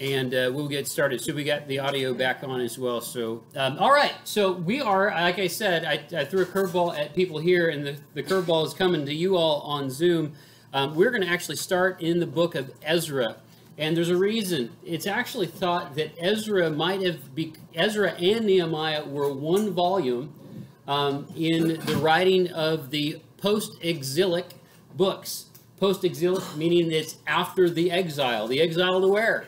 and uh, we'll get started. So we got the audio back on as well. So um, all right, so we are, like I said, I, I threw a curveball at people here, and the, the curveball is coming to you all on Zoom. Um, we're going to actually start in the book of Ezra, and there's a reason. It's actually thought that Ezra might have be Ezra and Nehemiah were one volume um, in the writing of the post-exilic books. Post-exilic meaning it's after the exile. The exile to where?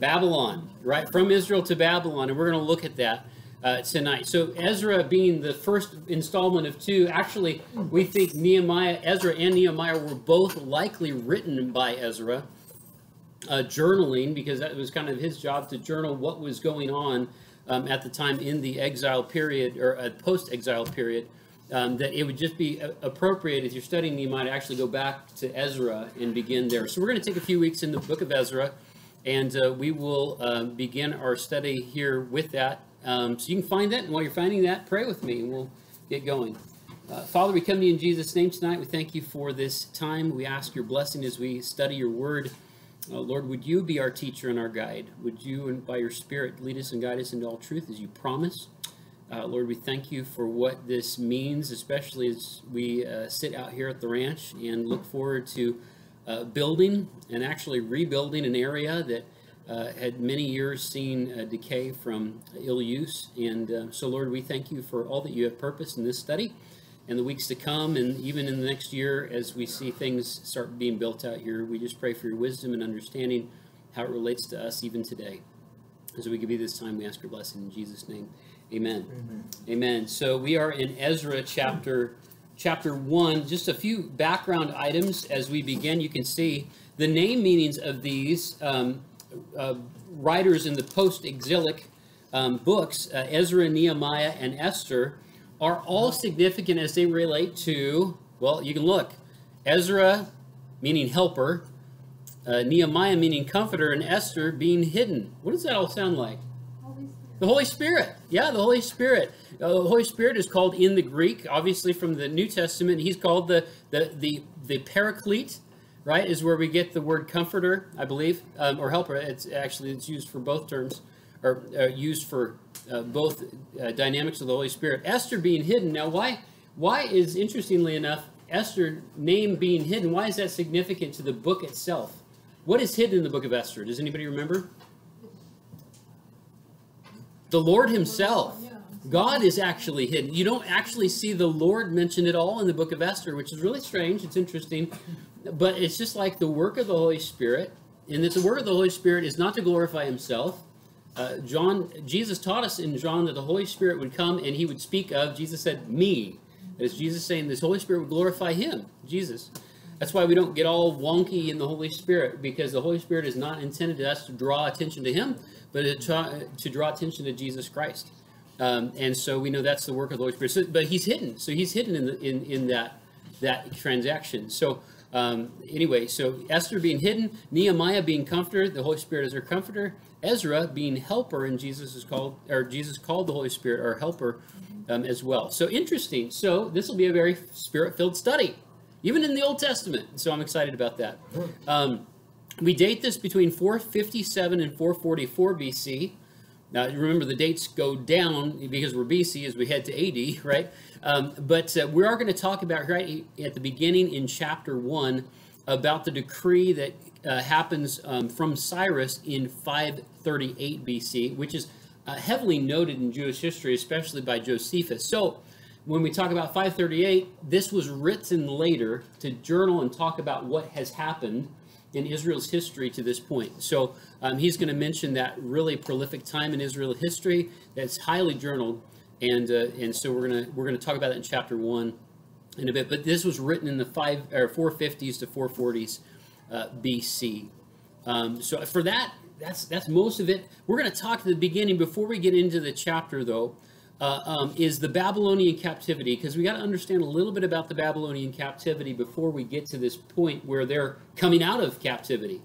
Babylon, right? From Israel to Babylon. And we're going to look at that uh, tonight. So Ezra being the first installment of two, actually, we think Nehemiah, Ezra and Nehemiah were both likely written by Ezra, uh, journaling, because that was kind of his job to journal what was going on um, at the time in the exile period or uh, post-exile period. Um, that it would just be uh, appropriate if you're studying Nehemiah to actually go back to Ezra and begin there. So we're going to take a few weeks in the book of Ezra, and uh, we will uh, begin our study here with that. Um, so you can find that, and while you're finding that, pray with me, and we'll get going. Uh, Father, we come to you in Jesus' name tonight. We thank you for this time. We ask your blessing as we study your word. Uh, Lord, would you be our teacher and our guide? Would you, and by your Spirit, lead us and guide us into all truth as you promise? Uh, Lord, we thank you for what this means, especially as we uh, sit out here at the ranch and look forward to uh, building and actually rebuilding an area that uh, had many years seen uh, decay from ill use. And uh, so, Lord, we thank you for all that you have purposed in this study and the weeks to come, and even in the next year as we see things start being built out here. We just pray for your wisdom and understanding how it relates to us even today. As we give you this time, we ask your blessing in Jesus' name. Amen. Amen. Amen. So we are in Ezra chapter chapter 1. Just a few background items as we begin. You can see the name meanings of these um, uh, writers in the post-exilic um, books, uh, Ezra, Nehemiah, and Esther, are all significant as they relate to, well, you can look. Ezra meaning helper, uh, Nehemiah meaning comforter, and Esther being hidden. What does that all sound like? The Holy Spirit. Yeah, the Holy Spirit. Uh, the Holy Spirit is called in the Greek, obviously from the New Testament. He's called the the the, the Paraclete, right? Is where we get the word comforter, I believe, um, or helper. It's actually it's used for both terms, or uh, used for uh, both uh, dynamics of the Holy Spirit. Esther being hidden. Now, why why is interestingly enough Esther name being hidden? Why is that significant to the book itself? What is hidden in the book of Esther? Does anybody remember? The Lord Himself. God is actually hidden. You don't actually see the Lord mentioned at all in the book of Esther, which is really strange. It's interesting. But it's just like the work of the Holy Spirit. And that the work of the Holy Spirit is not to glorify Himself. Uh, John, Jesus taught us in John that the Holy Spirit would come and He would speak of, Jesus said, me. That is Jesus saying this Holy Spirit would glorify Him, Jesus. That's why we don't get all wonky in the Holy Spirit, because the Holy Spirit is not intended to us to draw attention to Him, but to, to draw attention to Jesus Christ. Um, and so we know that's the work of the Holy Spirit. So, but he's hidden. So he's hidden in, the, in, in that, that transaction. So um, anyway, so Esther being hidden, Nehemiah being comforter, the Holy Spirit is her comforter, Ezra being helper, and Jesus is called, or Jesus called the Holy Spirit our helper um, as well. So interesting. So this will be a very spirit-filled study, even in the Old Testament. So I'm excited about that. Um, we date this between 457 and 444 BC. Now, remember, the dates go down because we're BC as we head to AD, right? Um, but uh, we are going to talk about right at the beginning in chapter 1 about the decree that uh, happens um, from Cyrus in 538 BC, which is uh, heavily noted in Jewish history, especially by Josephus. So, when we talk about 538, this was written later to journal and talk about what has happened in Israel's history to this point. So um, he's going to mention that really prolific time in Israel history that's highly journaled, and uh, and so we're gonna we're gonna talk about that in chapter one in a bit. But this was written in the five or 450s to 440s uh, BC. Um, so for that, that's that's most of it. We're going to talk at the beginning before we get into the chapter, though. Uh, um, is the Babylonian captivity, because we got to understand a little bit about the Babylonian captivity before we get to this point where they're coming out of captivity.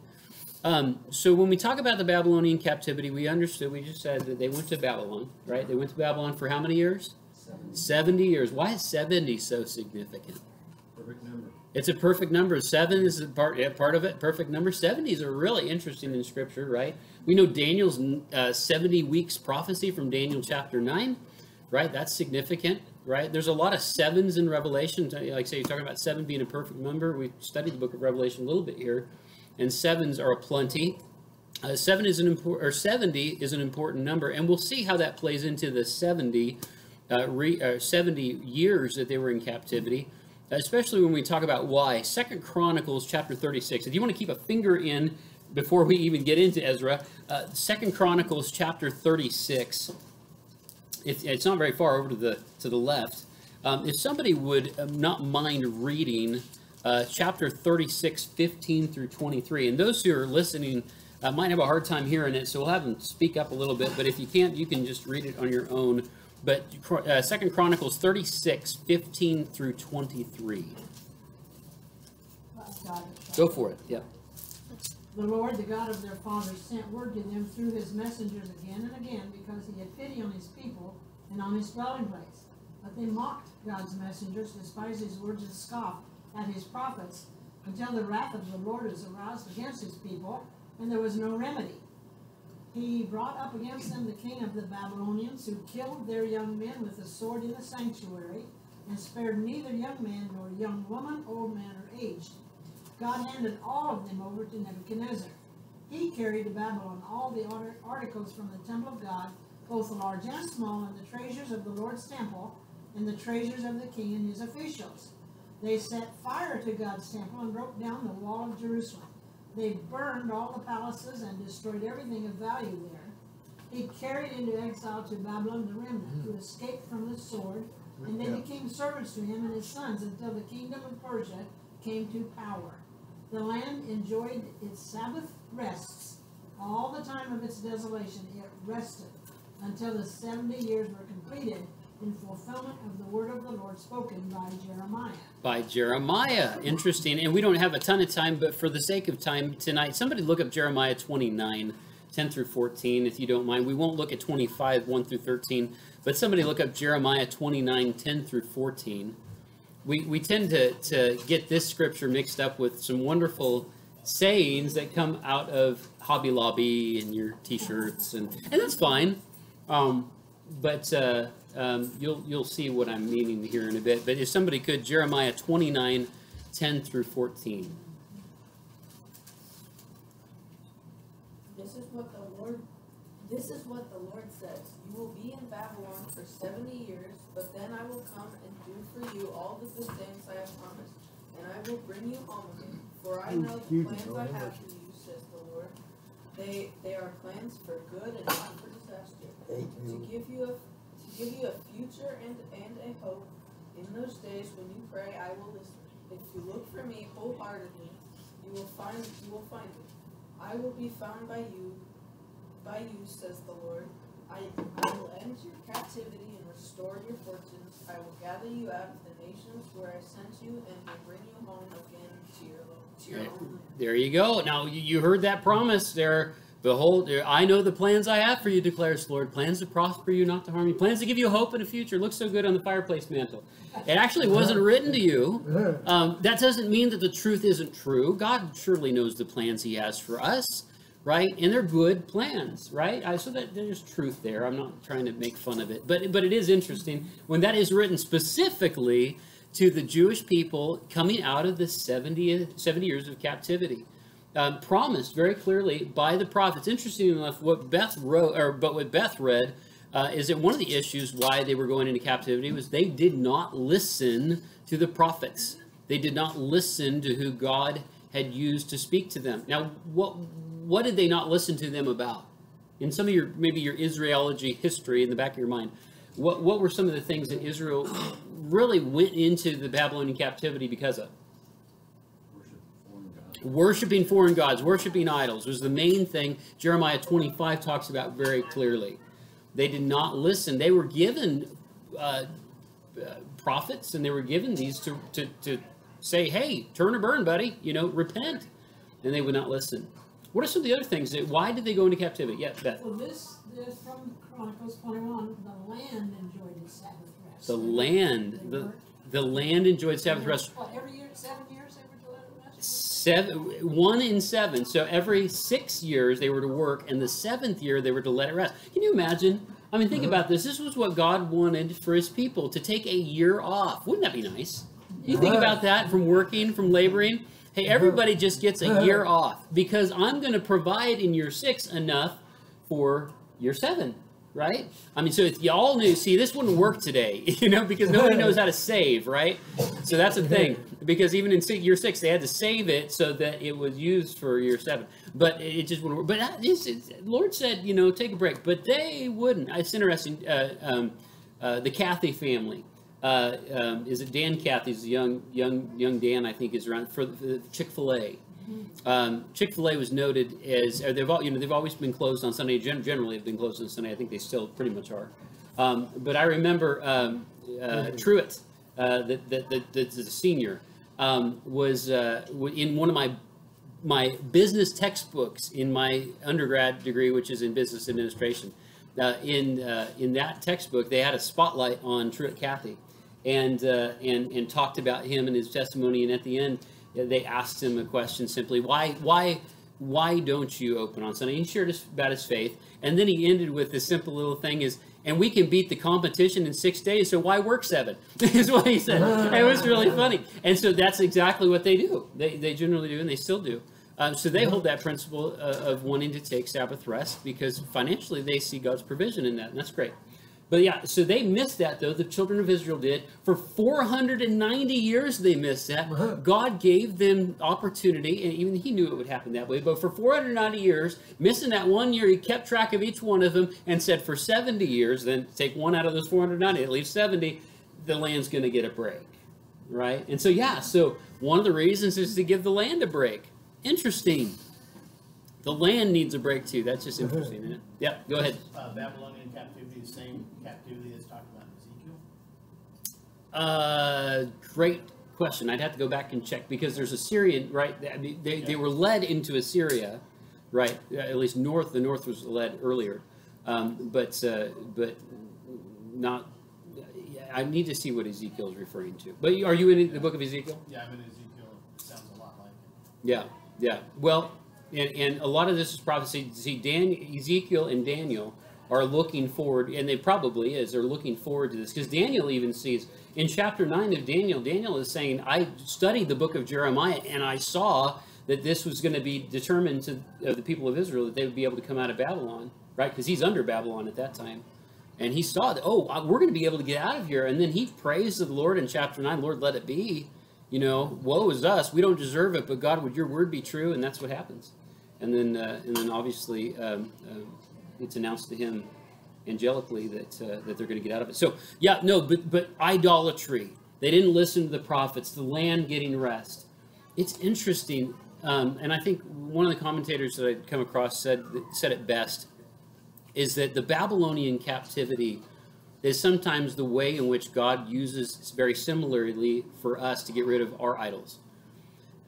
Um, so when we talk about the Babylonian captivity, we understood, we just said that they went to Babylon, right? They went to Babylon for how many years? 70, 70 years. Why is 70 so significant? Perfect number. It's a perfect number. Seven is a part, yeah, part of it. Perfect number. 70s are really interesting in Scripture, right? We know Daniel's uh, 70 weeks prophecy from Daniel chapter 9, right? That's significant, right? There's a lot of sevens in Revelation. Like say, you're talking about seven being a perfect number. We studied the book of Revelation a little bit here, and sevens are a plenty. Uh, seven is an important, or 70 is an important number, and we'll see how that plays into the 70, uh, re, uh, 70 years that they were in captivity especially when we talk about why. Second Chronicles chapter 36. If you want to keep a finger in before we even get into Ezra, uh, Second Chronicles chapter 36. It, it's not very far over to the to the left. Um, if somebody would um, not mind reading uh, chapter 36, 15 through 23, and those who are listening uh, might have a hard time hearing it, so we'll have them speak up a little bit. But if you can't, you can just read it on your own but uh, Second Chronicles 36, 15 through 23. Go for it. Yeah. The Lord, the God of their fathers, sent word to them through his messengers again and again because he had pity on his people and on his dwelling place. But they mocked God's messengers, despised his words, and scoffed at his prophets until the wrath of the Lord was aroused against his people, and there was no remedy. He brought up against them the king of the Babylonians, who killed their young men with the sword in the sanctuary, and spared neither young man nor young woman, old man or aged. God handed all of them over to Nebuchadnezzar. He carried to Babylon all the articles from the temple of God, both large and small, and the treasures of the Lord's temple, and the treasures of the king and his officials. They set fire to God's temple and broke down the wall of Jerusalem. They burned all the palaces and destroyed everything of value there. He carried into exile to Babylon the remnant who mm-hmm. escaped from the sword, and they became servants to him and his sons until the kingdom of Persia came to power. The land enjoyed its Sabbath rests all the time of its desolation. It rested until the 70 years were completed in fulfillment of the word of the Lord spoken by Jeremiah. By Jeremiah. Interesting. And we don't have a ton of time, but for the sake of time tonight, somebody look up Jeremiah 29, 10 through 14, if you don't mind. We won't look at 25, 1 through 13, but somebody look up Jeremiah 29, 10 through 14. We, we tend to, to get this scripture mixed up with some wonderful sayings that come out of Hobby Lobby and your t-shirts, and, and that's fine. Um, but uh, um, you'll you'll see what I'm meaning here in a bit. But if somebody could, Jeremiah 29, 10 through 14. This is what the Lord this is what the Lord says. You will be in Babylon for seventy years, but then I will come for you all the good things I have promised, and I will bring you home again. For I know the plans I have for you, says the Lord. They they are plans for good and not for disaster. To give you a to give you a future and, and a hope. In those days when you pray, I will listen. If you look for me wholeheartedly, you will find you will find me. I will be found by you, by you, says the Lord. I, I will end your captivity and restore your fortunes. I will gather you out of the nations where I sent you and will bring you home again to your, to your own land. There you go. Now you heard that promise there Behold, I know the plans I have for you, declares the Lord. Plans to prosper you, not to harm you. Plans to give you hope and a future. Looks so good on the fireplace mantle. It actually wasn't written to you. Um, that doesn't mean that the truth isn't true. God surely knows the plans He has for us, right? And they're good plans, right? I, so that there's truth there. I'm not trying to make fun of it, but but it is interesting when that is written specifically to the Jewish people coming out of the 70, 70 years of captivity um, promised very clearly by the prophets. Interesting enough, what Beth wrote, or but what Beth read, uh, is that one of the issues why they were going into captivity was they did not listen to the prophets. They did not listen to who God had used to speak to them. Now, what what did they not listen to them about? In some of your maybe your Israelology history in the back of your mind, what what were some of the things that Israel really went into the Babylonian captivity because of? Worshipping foreign gods, worshiping idols was the main thing Jeremiah 25 talks about very clearly. They did not listen. They were given uh, uh, prophets and they were given these to, to, to say, hey, turn or burn, buddy, you know, repent. And they would not listen. What are some of the other things? That, why did they go into captivity? Yeah, Beth. Well, this, this from Chronicles 21, the land enjoyed its Sabbath rest. The land. The, the land enjoyed Sabbath rest. Well, every Seven, years seven one in seven. So every six years they were to work, and the seventh year they were to let it rest. Can you imagine? I mean, think Uh-huh. about this. This was what God wanted for His people to take a year off. Wouldn't that be nice? You think about that from working, from laboring. Hey, everybody just gets a year off because I'm going to provide in year six enough for year seven, right? I mean, so if y'all knew, see, this wouldn't work today, you know, because nobody knows how to save, right? So that's the thing. Because even in year six, they had to save it so that it was used for year seven. But it just wouldn't work. But that- it's, it's, Lord said, you know, take a break. But they wouldn't. It's interesting. Uh, um, uh, the Cathy family. Uh, um, is it Dan Cathy's young young young Dan? I think is around for Chick Fil A. Um, Chick Fil A was noted as or they've all you know they've always been closed on Sunday. Gen- generally, have been closed on Sunday. I think they still pretty much are. Um, but I remember um, uh, Truett, uh, the, the, the, the, the senior, um, was uh, in one of my my business textbooks in my undergrad degree, which is in business administration. Uh, in uh, in that textbook, they had a spotlight on Truett Cathy, and uh, and and talked about him and his testimony. And at the end, they asked him a question simply: Why why why don't you open on Sunday? He shared about his faith, and then he ended with this simple little thing: is and we can beat the competition in six days, so why work seven? is what he said. it was really funny, and so that's exactly what they do. They they generally do, and they still do. Um, so they hold that principle uh, of wanting to take Sabbath rest because financially they see God's provision in that, and that's great. But yeah, so they missed that though. The children of Israel did for 490 years. They missed that. God gave them opportunity, and even He knew it would happen that way. But for 490 years, missing that one year, He kept track of each one of them and said, for 70 years, then take one out of those 490, it leaves 70. The land's going to get a break, right? And so yeah, so one of the reasons is to give the land a break. Interesting. The land needs a break too. That's just interesting, isn't it? Yep. Go ahead. Uh, Babylonian captivity, the same captivity that's talked about in Ezekiel? Uh, great question. I'd have to go back and check because there's Assyrian, right? I mean, they, they were led into Assyria, right? At least north. The north was led earlier, um, but uh, but not. I need to see what Ezekiel is referring to. But are you in the book of Ezekiel? Yeah, I'm in Ezekiel, it sounds a lot like it. Yeah, yeah. Well, and, and a lot of this is prophecy. See, Dan, Ezekiel and Daniel are looking forward, and they probably is. They're looking forward to this because Daniel even sees in chapter nine of Daniel. Daniel is saying, "I studied the book of Jeremiah, and I saw that this was going to be determined to uh, the people of Israel that they would be able to come out of Babylon, right? Because he's under Babylon at that time." And he saw that, oh, we're going to be able to get out of here. And then he prays to the Lord in chapter 9, Lord, let it be. You know, woe is us. We don't deserve it, but God, would your word be true? And that's what happens. And then, uh, and then obviously, um, um, it's announced to him angelically that uh, that they're going to get out of it. So, yeah, no, but but idolatry. They didn't listen to the prophets. The land getting rest. It's interesting, um, and I think one of the commentators that I'd come across said said it best is that the Babylonian captivity is sometimes the way in which God uses very similarly for us to get rid of our idols.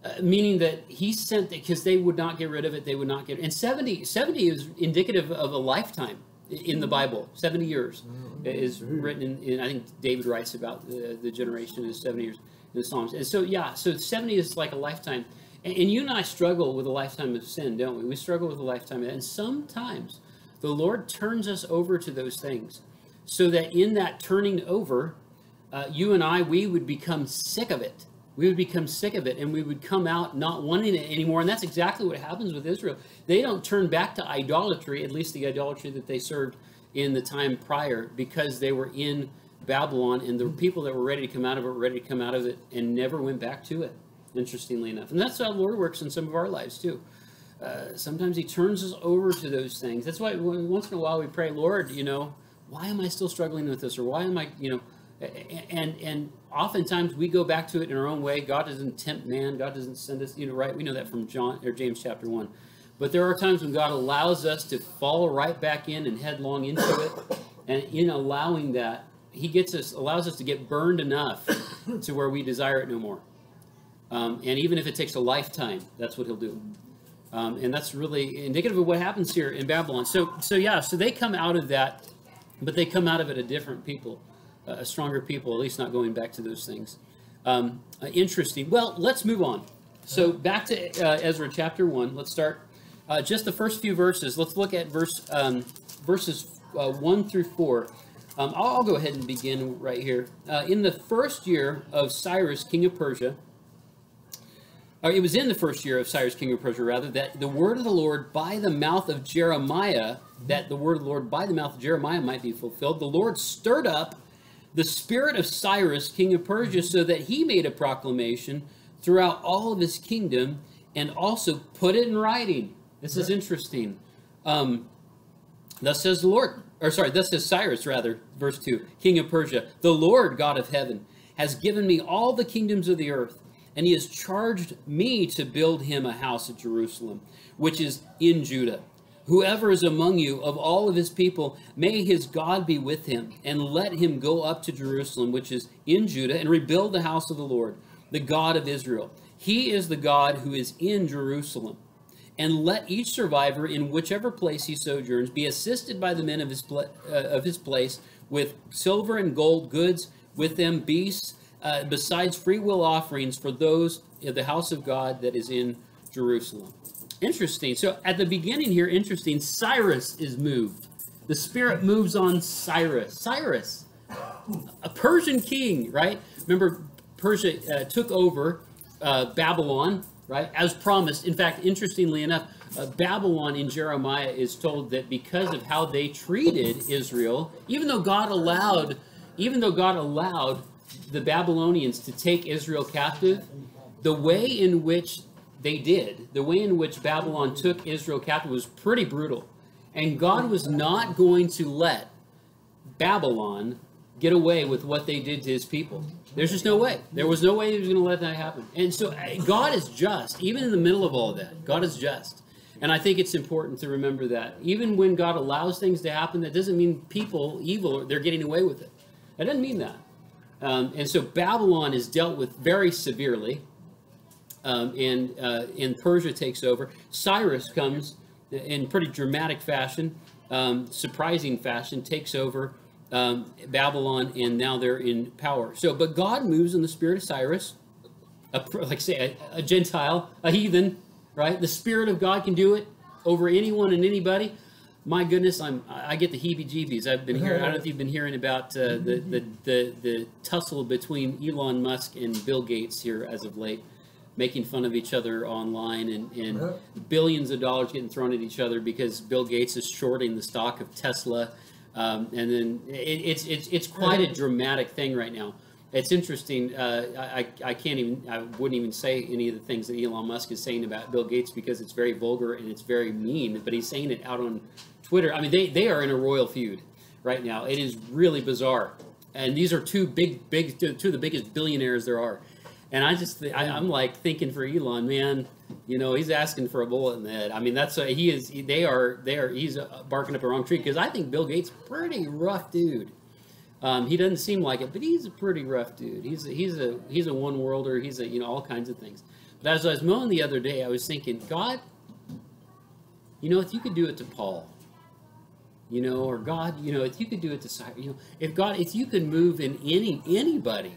Uh, meaning that he sent it because they would not get rid of it, they would not get and 70, 70 is indicative of a lifetime in the Bible. 70 years is written in, in I think David writes about the, the generation is 70 years in the Psalms. And so yeah, so 70 is like a lifetime. And, and you and I struggle with a lifetime of sin, don't we? We struggle with a lifetime and sometimes the Lord turns us over to those things so that in that turning over, uh, you and I, we would become sick of it. We would become sick of it and we would come out not wanting it anymore. And that's exactly what happens with Israel. They don't turn back to idolatry, at least the idolatry that they served in the time prior, because they were in Babylon and the people that were ready to come out of it were ready to come out of it and never went back to it, interestingly enough. And that's how the Lord works in some of our lives too. Uh, sometimes he turns us over to those things. That's why once in a while we pray, Lord, you know, why am I still struggling with this, or why am I, you know, and and oftentimes we go back to it in our own way. God doesn't tempt man. God doesn't send us, you know, right? We know that from John or James chapter one. But there are times when God allows us to fall right back in and headlong into it, and in allowing that, He gets us, allows us to get burned enough to where we desire it no more. Um, and even if it takes a lifetime, that's what He'll do. Um, and that's really indicative of what happens here in Babylon. So, so yeah, so they come out of that, but they come out of it a different people, uh, stronger people, at least not going back to those things. Um, uh, interesting. Well, let's move on. So back to uh, Ezra chapter one. Let's start uh, just the first few verses. Let's look at verse um, verses uh, one through four. Um, I'll, I'll go ahead and begin right here. In the first year of Cyrus, king of Persia, or it was in the first year of Cyrus, king of Persia, rather, that the word of the Lord by the mouth of Jeremiah, that the word of the Lord by the mouth of Jeremiah might be fulfilled. The Lord stirred up the spirit of Cyrus, king of Persia, so that he made a proclamation throughout all of his kingdom and also put it in writing. This is interesting. Um, thus says the Lord, or sorry, thus says Cyrus, rather, verse 2, king of Persia, the Lord God of heaven has given me all the kingdoms of the earth, and he has charged me to build him a house at Jerusalem, which is in Judah. Whoever is among you of all of his people, may his God be with him, and let him go up to Jerusalem, which is in Judah, and rebuild the house of the Lord, the God of Israel. He is the God who is in Jerusalem. And let each survivor in whichever place he sojourns be assisted by the men of his, uh, of his place with silver and gold goods, with them beasts, uh, besides free will offerings for those of the house of God that is in Jerusalem. Interesting. So at the beginning here, interesting, Cyrus is moved. The Spirit moves on Cyrus. Cyrus, a Persian king, right? Remember, Persia uh, took over uh, Babylon, right, as promised. In fact, interestingly enough, uh, Babylon in Jeremiah is told that because of how they treated Israel, even though God allowed, even though God allowed the Babylonians to take Israel captive, the way in which they did, the way in which Babylon took Israel captive was pretty brutal. And God was not going to let Babylon get away with what they did to his people. There's just no way. There was no way he was going to let that happen. And so uh, God is just, even in the middle of all that. God is just. And I think it's important to remember that. Even when God allows things to happen, that doesn't mean people, evil, they're getting away with it. That doesn't mean that. Um, and so Babylon is dealt with very severely. Um, and, uh, and Persia takes over. Cyrus comes in pretty dramatic fashion, um, surprising fashion, takes over um, Babylon, and now they're in power. So, but God moves in the spirit of Cyrus, a, like say a, a Gentile, a heathen, right? The spirit of God can do it over anyone and anybody. My goodness, I'm I get the heebie-jeebies. I've been hearing. I don't know if you've been hearing about uh, the, the the the tussle between Elon Musk and Bill Gates here as of late making fun of each other online and, and Uh-huh. billions of dollars getting thrown at each other because Bill Gates is shorting the stock of Tesla. Um, and then it, it's, it's, it's quite a dramatic thing right now. It's interesting. Uh, I, I I can't even, I wouldn't even say any of the things that Elon Musk is saying about Bill Gates because it's very vulgar and it's very mean, but he's saying it out on Twitter. I mean, they, they are in a royal feud right now. It is really bizarre. And these are two big, big, two of the biggest billionaires there are. And I just, I, I'm like thinking for Elon, man, you know, he's asking for a bullet in the head. I mean, that's a, he is. They are. They are. He's uh, barking up the wrong tree because I think Bill Gates pretty rough dude. Um, he doesn't seem like it, but he's a pretty rough dude. He's a, he's a he's a one worlder. He's a you know all kinds of things. But as I was mowing the other day, I was thinking, God, you know, if you could do it to Paul, you know, or God, you know, if you could do it to you know, if God, if you could move in any anybody,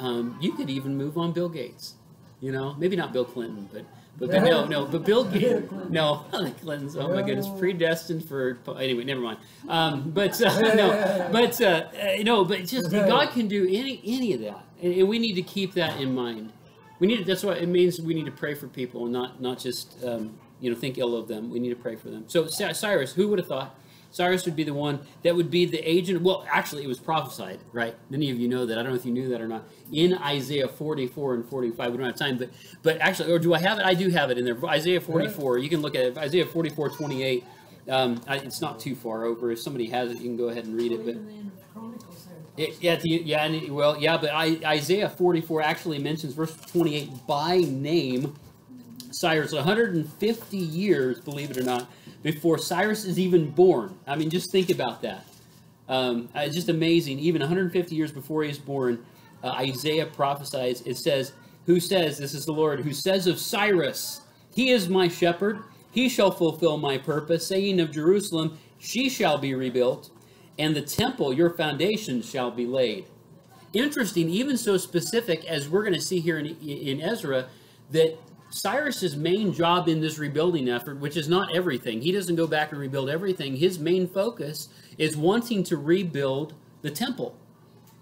um, you could even move on Bill Gates. You know, maybe not Bill Clinton, but but, but no, no, but Bill Gates, no, Clinton's. Oh my goodness, predestined for anyway. Never mind. Um, but uh, no, but uh, uh, no, but just God can do any any of that, and, and we need to keep that in mind. We need. That's what it means. We need to pray for people, and not not just um, you know think ill of them. We need to pray for them. So Cyrus, who would have thought? Cyrus would be the one that would be the agent. Well, actually, it was prophesied, right? Many of you know that. I don't know if you knew that or not. In Isaiah 44 and 45, we don't have time, but but actually, or do I have it? I do have it in there. Isaiah 44. You can look at it. Isaiah 44, 28. Um, I, it's not too far over. If somebody has it, you can go ahead and read it. But the end of Chronicles there. it, yeah, the, yeah, and well, yeah, but I, Isaiah 44 actually mentions verse 28 by name. Cyrus, 150 years, believe it or not, before Cyrus is even born. I mean, just think about that. Um, uh, it's just amazing. Even 150 years before he is born, uh, Isaiah prophesies. It says, "Who says this is the Lord? Who says of Cyrus, He is my shepherd. He shall fulfill my purpose. Saying of Jerusalem, she shall be rebuilt, and the temple, your foundation, shall be laid." Interesting, even so specific as we're going to see here in, in Ezra, that Cyrus's main job in this rebuilding effort, which is not everything, he doesn't go back and rebuild everything. His main focus is wanting to rebuild the temple.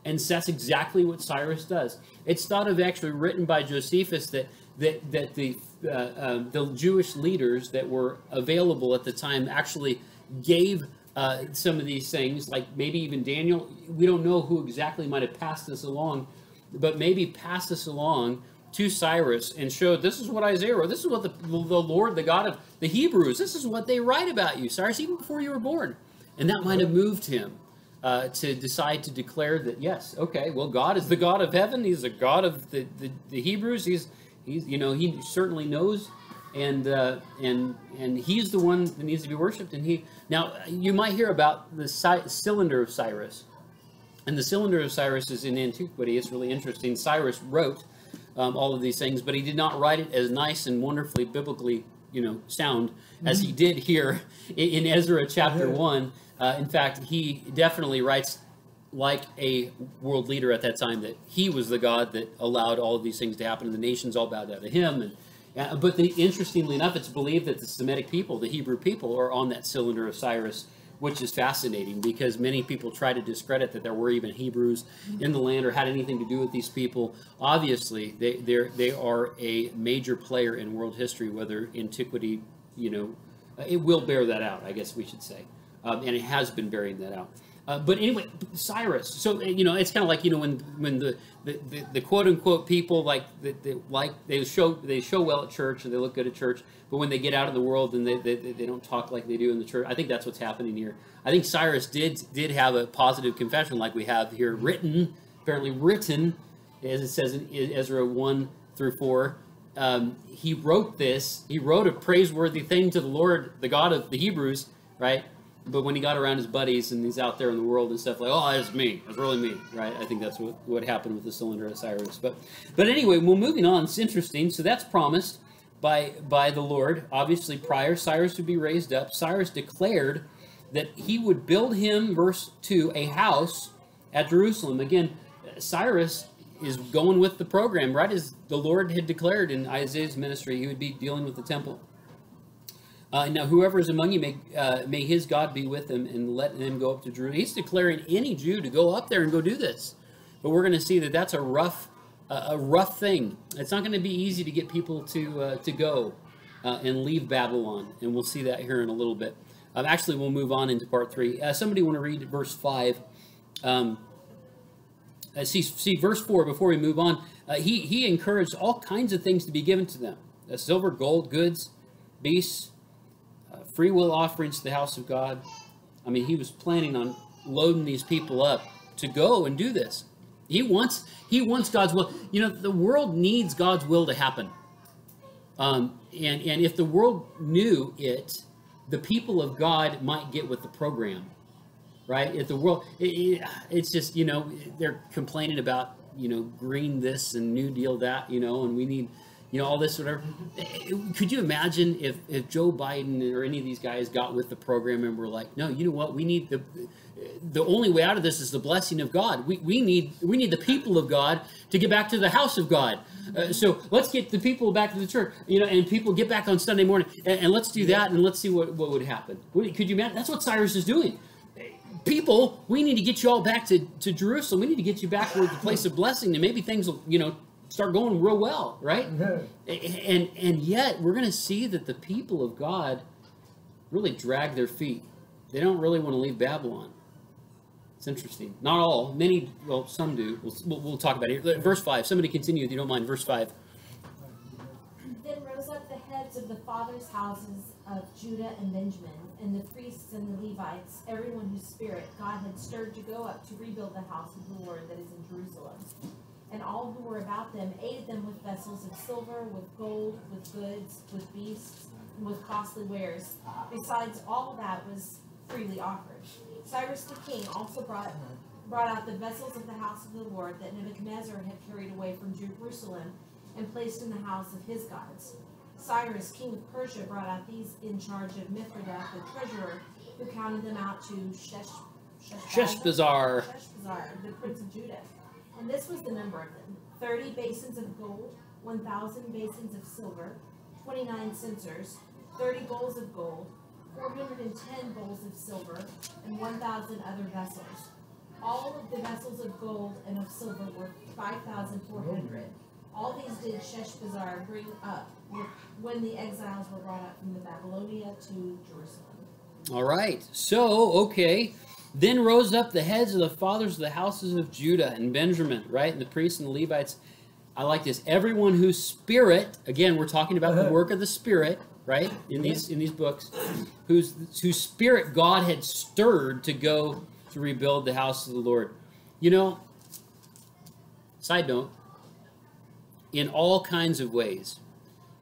And that's exactly what Cyrus does. It's thought of actually written by Josephus that that, that the uh, uh, the Jewish leaders that were available at the time actually gave uh, some of these things, like maybe even Daniel. We don't know who exactly might have passed this along, but maybe passed this along to Cyrus and showed this is what Isaiah wrote. This is what the, the Lord, the God of the Hebrews, this is what they write about you, Cyrus, even before you were born. And that might have moved him uh, to decide to declare that, yes, okay, well, God is the God of heaven. He's the God of the, the, the Hebrews. He's, he's, you know, he certainly knows. And uh, and and he's the one that needs to be worshipped. And he now you might hear about thecy- cylinder of Cyrus, and the cylinder of Cyrus is in antiquity. It's really interesting. Cyrus wrote um, all of these things, but he did not write it as nice and wonderfully biblically, you know, sound as he did here in, in Ezra chapter one. Uh, in fact, he definitely writes like a world leader at that time that he was the God that allowed all of these things to happen, and the nations all bowed down to him. And uh, but the, interestingly enough, it's believed that the Semitic people, the Hebrew people, are on that cylinder of Cyrus which is fascinating because many people try to discredit that there were even Hebrews in the land or had anything to do with these people. Obviously, they they are a major player in world history, whether antiquity, you know, it will bear that out. I guess we should say, um, and it has been bearing that out. Uh, but anyway, Cyrus. So you know, it's kind of like you know when when the the, the, the quote unquote people like that they, like they show they show well at church and they look good at church, but when they get out of the world and they, they, they don't talk like they do in the church. I think that's what's happening here. I think Cyrus did did have a positive confession like we have here written, apparently written, as it says in Ezra one through four. Um, he wrote this. He wrote a praiseworthy thing to the Lord, the God of the Hebrews, right? But when he got around his buddies and he's out there in the world and stuff like, oh, it's me, it's really me, right? I think that's what, what happened with the cylinder of Cyrus. But but anyway, well, moving on, it's interesting. So that's promised by by the Lord. Obviously, prior Cyrus would be raised up. Cyrus declared that he would build him, verse two, a house at Jerusalem. Again, Cyrus is going with the program, right? As the Lord had declared in Isaiah's ministry, he would be dealing with the temple. Uh, now, whoever is among you, may, uh, may his God be with him and let them go up to Jerusalem. He's declaring any Jew to go up there and go do this. But we're going to see that that's a rough, uh, a rough thing. It's not going to be easy to get people to uh, to go uh, and leave Babylon, and we'll see that here in a little bit. Um, actually, we'll move on into part three. Uh, somebody want to read verse five? Um, see, see verse four before we move on. he he encouraged all kinds of things to be given to them: silver, gold, goods, beasts free will offerings to the house of God. I mean, he was planning on loading these people up to go and do this. He wants he wants God's will. You know, the world needs God's will to happen. Um, and and if the world knew it, the people of God might get with the program, right? If the world, it, it, it's just you know they're complaining about you know green this and New Deal that you know, and we need you know, all this, whatever. Could you imagine if, if Joe Biden or any of these guys got with the program and were like, no, you know what, we need the the only way out of this is the blessing of God. We, we need we need the people of God to get back to the house of God. Uh, so let's get the people back to the church, you know, and people get back on Sunday morning, and, and let's do that, and let's see what, what would happen. Could you imagine? That's what Cyrus is doing. People, we need to get you all back to, to Jerusalem. We need to get you back to the place of blessing, and maybe things will, you know, start going real well, right? And and yet we're going to see that the people of God really drag their feet. They don't really want to leave Babylon. It's interesting. Not all. Many, well, some do. We'll, we'll, we'll talk about it. Here. Verse 5. Somebody continue if you don't mind. Verse 5. Then rose up the heads of the fathers' houses of Judah and Benjamin, and the priests and the Levites, everyone whose spirit God had stirred to go up to rebuild the house of the Lord that is in Jerusalem and all who were about them aided them with vessels of silver, with gold, with goods, with beasts, and with costly wares. Besides, all that was freely offered. Cyrus the king also brought brought out the vessels of the house of the Lord that Nebuchadnezzar had carried away from Jerusalem and placed in the house of his gods. Cyrus, king of Persia, brought out these in charge of Mithridates, the treasurer, who counted them out to Shesh, Sheshbazzar, Sheshbazzar, the prince of Judah. And this was the number of them 30 basins of gold, 1,000 basins of silver, 29 censers, 30 bowls of gold, 410 bowls of silver, and 1,000 other vessels. All of the vessels of gold and of silver were 5,400. All these did Sheshbazzar bring up when the exiles were brought up from the Babylonia to Jerusalem. All right. So, okay. Then rose up the heads of the fathers of the houses of Judah and Benjamin, right? And the priests and the Levites. I like this. Everyone whose spirit, again, we're talking about the uh-huh. work of the spirit, right? In these in these books, whose whose spirit God had stirred to go to rebuild the house of the Lord. You know, side note, in all kinds of ways,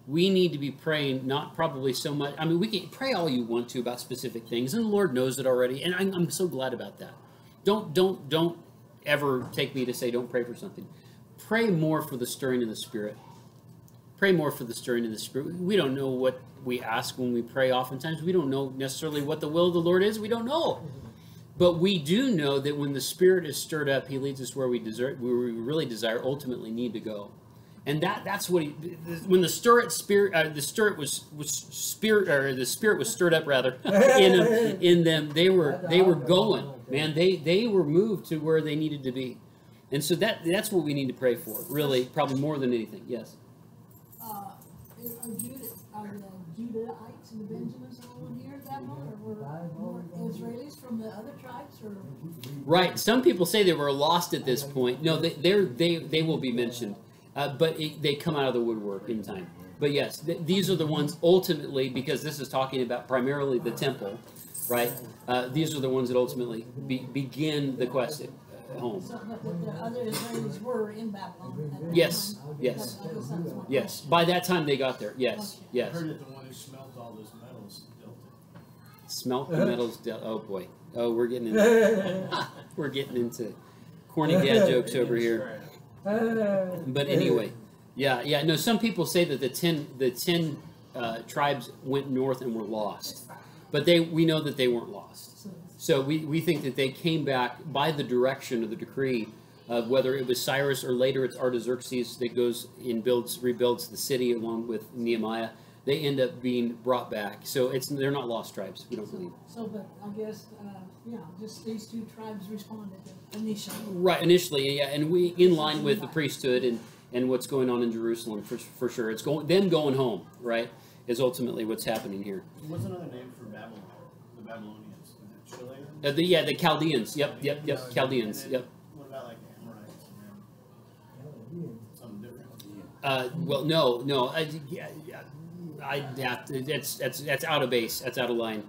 we need to be praying not probably so much i mean we can pray all you want to about specific things and the lord knows it already and i'm, I'm so glad about that. Don't don't don't ever take me to say don't pray for something. Pray more for the stirring of the spirit. Pray more for the stirring of the spirit. We don't know what we ask when we pray. Oftentimes we don't know necessarily what the will of the lord is. We don't know. But we do know that when the spirit is stirred up he leads us where we desire where we really desire ultimately need to go and that that's what he when the stir spirit uh, the spirit was was spirit or the spirit was stirred up rather in them, in them they were they were going man. They they were moved to where they needed to be. And so that that's what we need to pray for really probably more than anything yes. Uh, are Judah, are the Judahites and the Benjamins all in here at that moment, or were more Israelis from the other tribes, or? right. Some people say they were lost at this point. No they they're, they they will be mentioned uh, but it, they come out of the woodwork in time but yes th- these are the ones ultimately because this is talking about primarily the temple right uh, these are the ones that ultimately be, begin the quest at uh, home So, but the, the other Israelis were in Babylon at Yes, time? yes. I guess that was my Yes, by that time they got there. Yes, I yes. heard that the one who smelt all those metals built it. Smelt the metals. De- oh boy. Oh, we're getting into we're getting into corny dad jokes over here. But anyway, yeah, yeah. No, some people say that the ten the ten uh, tribes went north and were lost, but they we know that they weren't lost. So, we, we think that they came back by the direction of the decree of whether it was Cyrus or later it's Artaxerxes that goes and builds rebuilds the city along with Nehemiah. They end up being brought back. So it's they're not lost tribes. We don't believe. so, so, but I guess, uh, yeah, just these two tribes responded initially. Right initially, yeah, and we in line with the priesthood and and what's going on in Jerusalem for for sure. It's going them going home, right? Is ultimately what's happening here. What's another name for Babylon? The Babylonians? Is it Chile? Uh, the, yeah, the Chaldeans. Yep, yep, yep. And Chaldeans. then Yep. What about like Amorites and then something different? Uh, well, no, no. I, yeah, yeah, I have to, that's that's that's out of base. That's out of line.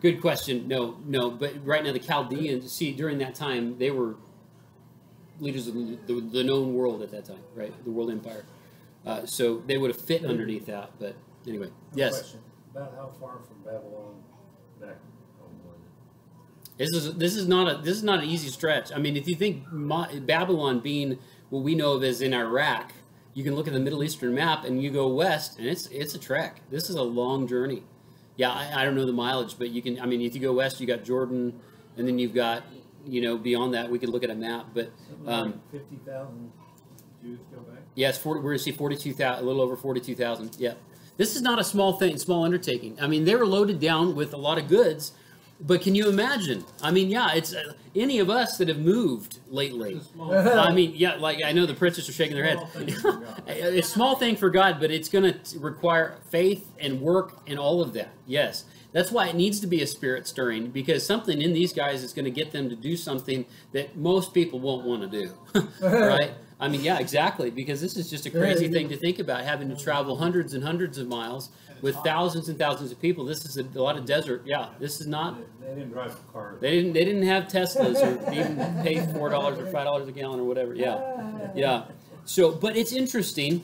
Good question. No, no. But right now, the Chaldeans. See, during that time, they were leaders of the, the, the known world at that time, right? The world empire. Uh, so they would have fit underneath that. But anyway, yes. Question, About how far from Babylon back home was it? This is this is not a this is not an easy stretch. I mean, if you think Babylon being what we know of as in Iraq, you can look at the Middle Eastern map and you go west, and it's it's a trek. This is a long journey. Yeah, I, I don't know the mileage, but you can. I mean, if you go west, you got Jordan, and then you've got you know beyond that, we could look at a map. But Um, like fifty thousand Jews go back? yes, 40, we're going to see forty-two thousand, a little over forty-two thousand. Yep. This is not a small thing, small undertaking. I mean, they were loaded down with a lot of goods, but can you imagine? I mean, yeah, it's uh, any of us that have moved lately. I mean, yeah, like I know the princes are shaking their heads. Small thing for God. it's a small thing for God, but it's going to require faith and work and all of that. Yes. That's why it needs to be a spirit stirring because something in these guys is going to get them to do something that most people won't want to do. right? I mean, yeah, exactly. Because this is just a crazy thing to think about having to travel hundreds and hundreds of miles with thousands and thousands of people. This is a, a lot of desert. Yeah, this is not They didn't drive a car. they didn't. They didn't have Teslas or even pay four dollars or five dollars a gallon or whatever. Yeah, yeah. So, but it's interesting.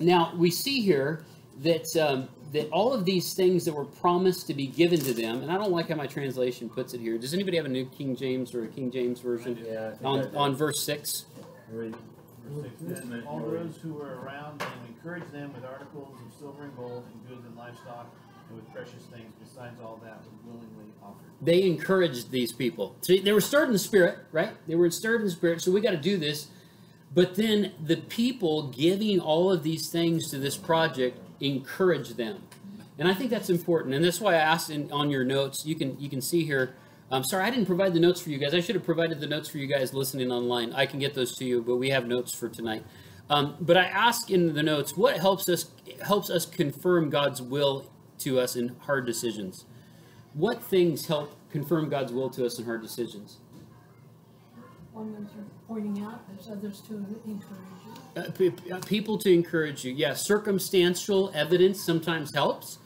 Now we see here that um, that all of these things that were promised to be given to them, and I don't like how my translation puts it here. Does anybody have a New King James or a King James version Yeah. On on verse six? Read. Verse six, Then All those who were around and encouraged them with articles of silver and gold and goods and livestock and with precious things besides all that was willingly offered. They encouraged these people. See, they were stirred in the spirit, right? They were stirred in the spirit. So we got to do this. But then the people giving all of these things to this project encouraged them. And I think that's important. And that's why I asked in, on your notes, you can you can see here. I'm sorry, I didn't provide the notes for you guys. I should have provided the notes for you guys listening online. I can get those to you, but we have notes for tonight. Um, but I ask in the notes what helps us helps us confirm God's will to us in hard decisions. What things help confirm God's will to us in hard decisions? One that you're pointing out, there's others to encourage you. Uh, uh, people to encourage you. Yeah, circumstantial evidence sometimes helps.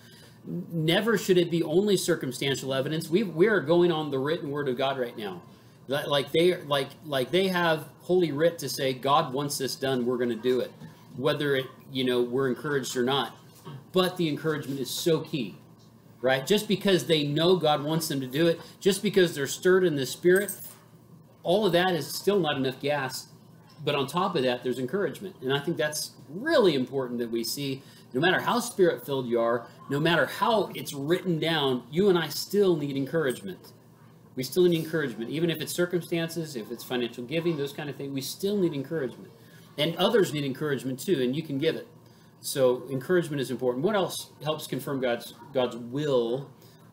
Never should it be only circumstantial evidence. We we are going on the written word of God right now. Like they like like they have holy writ to say God wants this done. We're going to do it, whether it you know we're encouraged or not. But the encouragement is so key, right? Just because they know God wants them to do it, just because they're stirred in the spirit, all of that is still not enough gas but on top of that there's encouragement and i think that's really important that we see no matter how spirit filled you are no matter how it's written down you and i still need encouragement. We still need encouragement. Even if it's circumstances if it's financial giving those kind of things we still need encouragement. And others need encouragement too and you can give it. So encouragement is important. What else helps confirm god's god's will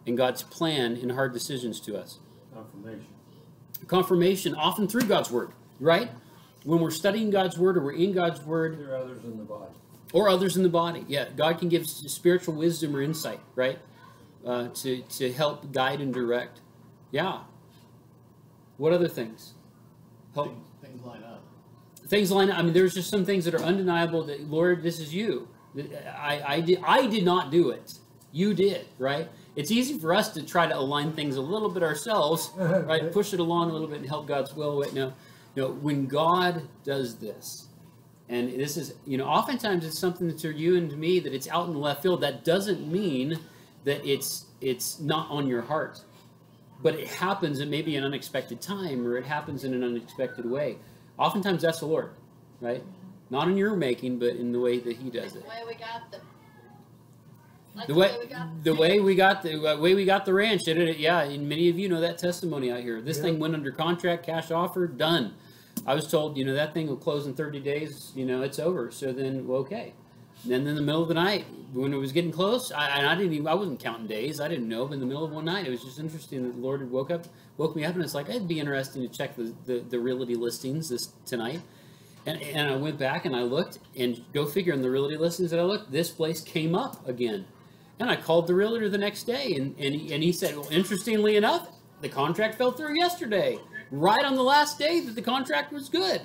and god's plan in hard decisions to us? Confirmation. confirmation often through God's word, right? When we're studying God's word or we're in God's word. There are others in the body. Or others in the body. Yeah, God can give spiritual wisdom or insight, right? Uh, to, to help guide and direct. Yeah. What other things? Help Things, things line up. things line up. I mean, there's just some things that are undeniable that, Lord, this is you. I, I, did, I did not do it. You did, right? It's easy for us to try to align things a little bit ourselves, right? Push it along a little bit and help God's will. Wait, no, no. When God does this, and this is, you know, oftentimes it's something that's to you and me that it's out in the left field. That doesn't mean that it's it's not on your heart, but it happens at maybe an unexpected time or it happens in an unexpected way. Oftentimes that's the Lord, right? Not in your making, but in the way that He does it. The way we got the. Like The way we got the way we got the way we got the ranch, did it? Yeah, and many of you know that testimony out here. This Yeah. thing went under contract, cash offer, done. I was told, you know, that thing will close in 30 days. You know, it's over. So then, well, okay. Then in the middle of the night, when it was getting close, I, I didn't even, I wasn't counting days. I didn't know. But in the middle of one night, it was just interesting that the Lord had woke up, woke me up, and it's like it'd be interesting to check the the, the realty listings this tonight. And, and I went back and I looked, and go figure, in the realty listings that I looked, this place came up again. And I called the realtor the next day, and, and, he, and he said, well, interestingly enough, the contract fell through yesterday, right on the last day that the contract was good.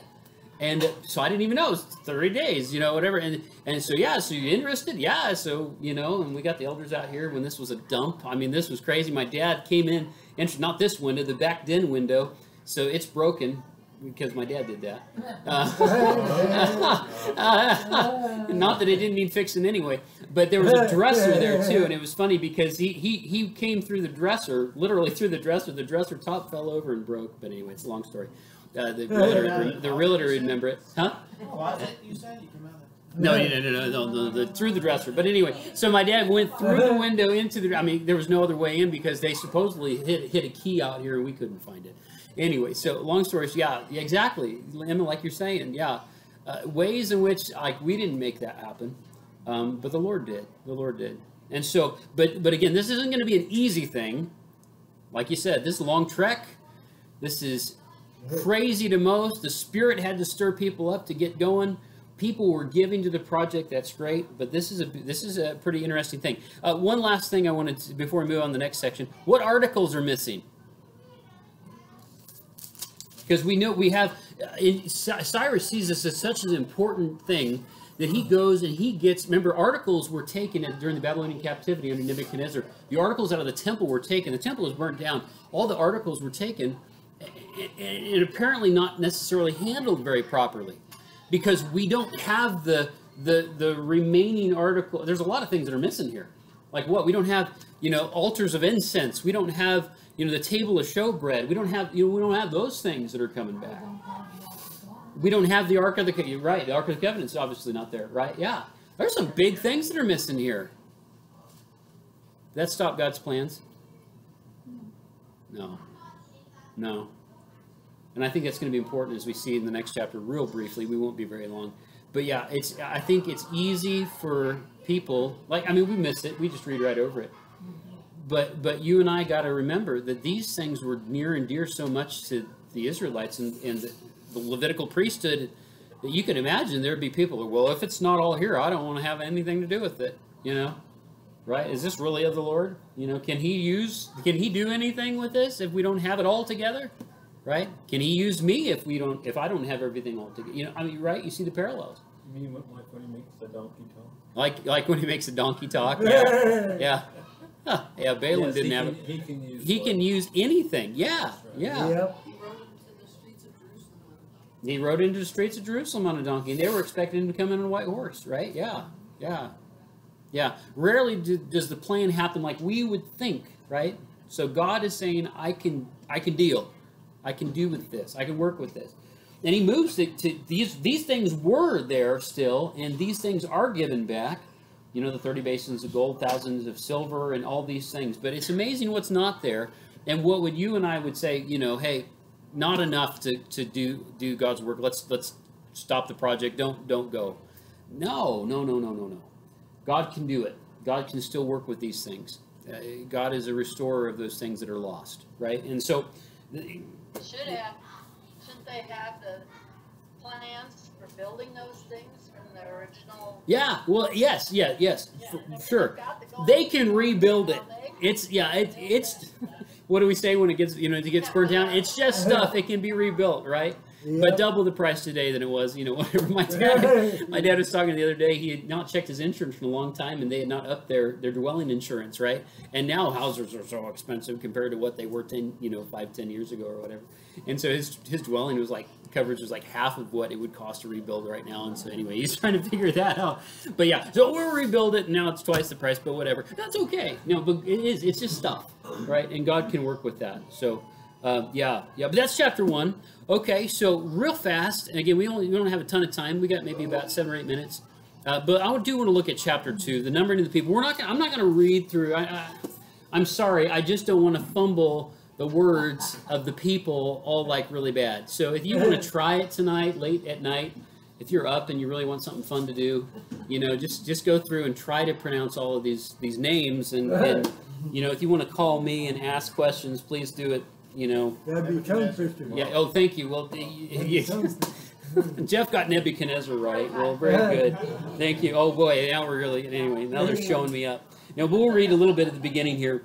And so I didn't even know it was 30 days, you know, whatever. And and so yeah, so you interested? Yeah. So you know, and we got the elders out here when this was a dump. I mean, this was crazy. My dad came in, entered not this window, the back den window. So it's broken because my dad did that. Uh, not that it didn't need fixing anyway, but there was a dresser there too, and it was funny because he he he came through the dresser, literally through the dresser. The dresser top fell over and broke. But anyway, it's a long story. Uh, the realtor, the realtor remember it, huh? Closet, you said? You come out of No, no, no, no, no, no, the, through the dresser. But anyway, so my dad went through the window into the. I mean, there was no other way in because they supposedly hit hit a key out here and we couldn't find it. Anyway, so long story, yeah, exactly, Emma, like you're saying, yeah, uh, ways in which like we didn't make that happen, um, but the Lord did. The Lord did. And so, but but again, this isn't going to be an easy thing. Like you said, this long trek. This is crazy to most. The Spirit had to stir people up to get going. People were giving to the project. That's great, but this is a this is a pretty interesting thing. Uh, one last thing I wanted to, before we move on to the next section. What articles are missing? Because we know we have uh, Cyrus sees this as such an important thing that he goes and he gets. Remember, articles were taken during the Babylonian captivity under Nebuchadnezzar. The articles out of the temple were taken. The temple was burnt down. All the articles were taken, and, and apparently not necessarily handled very properly, because we don't have the the the remaining article. There's a lot of things that are missing here. Like what? We don't have you know altars of incense. We don't have you know the table of showbread. We don't have you know we don't have those things that are coming back. We don't have the Ark of the you're right. The Ark of the Covenant's obviously not there, right? Yeah, there's some big things that are missing here. That stop God's plans? No, no. and I think that's going to be important as we see in the next chapter, real briefly. We won't be very long, but yeah, it's. I think it's easy for people. Like I mean, we miss it. We just read right over it. But but you and I got to remember that these things were near and dear so much to the Israelites and, and the, the Levitical priesthood that you can imagine there'd be people who, well, if it's not all here, I don't want to have anything to do with it. You know, right? Is this really of the Lord? You know, can He use? Can He do anything with this if we don't have it all together? Right? Can He use me if we don't? If I don't have everything all together? You know, I mean, right? You see the parallels. You mean like when he makes the donkey talk? Like like when He makes a donkey talk. Yeah, yeah, Huh, yeah. Balaam Yes, didn't he have can, it. He can use. He can use anything. Yeah, yeah. Yep. He rode into the streets of Jerusalem. He rode into the streets of Jerusalem on a donkey, and they were expecting him to come in on a white horse, right? Yeah, yeah, yeah. Rarely do, does the plan happen like we would think, right? So God is saying, "I can, I can deal, I can do with this, I can work with this," and He moves it to these. These things were there still, and these things are given back. You know, the thirty basins of gold, thousands of silver, and all these things. But it's amazing what's not there. And what would you and I would say? You know, hey, not enough to, to do do God's work. Let's let's stop the project. Don't don't go. No, no, no, no, no, no. God can do it. God can still work with these things. Uh, God is a restorer of those things that are lost, right? And so, Should have, shouldn't they have the plans for building those things the original? yeah, well, yes, yeah, yes, Yeah, f- and if sure. they've the They can rebuild it. It's yeah, it, it's. What do we say when it gets you know it gets burned down? It's just stuff. It can be rebuilt, right? But double the price today than it was, you know, whatever. My dad, my dad was talking the other day. He had not checked his insurance for a long time, and they had not upped their their dwelling insurance, right? And now houses are so expensive compared to what they were ten, you know, five, ten years ago or whatever. And so his his dwelling was like coverage was like half of what it would cost to rebuild right now. And so anyway, he's trying to figure that out. But yeah, so we'll rebuild it. Now it's twice the price, but whatever. That's okay. No, but it is. It's just stuff, right? And God can work with that. So. Uh, yeah, yeah, but that's chapter one. Okay, so real fast, and again, we only we don't have a ton of time. We got maybe about seven or eight minutes, uh, but I do want to look at chapter two, the numbering of the people. We're not. Gonna, I'm not going to read through. I, I, I'm sorry. I just don't want to fumble the words of the people all like really bad. So if you want to try it tonight, late at night, if you're up and you really want something fun to do, you know, just just go through and try to pronounce all of these these names, and, and you know, if you want to call me and ask questions, please do it. You know, That'd be tongue twister. yeah. Oh, thank you. Well, y- y- Jeff got Nebuchadnezzar right. Well, very good. Thank you. Oh boy, now we're really anyway. Now they're showing me up. Now, but we'll read a little bit at the beginning here.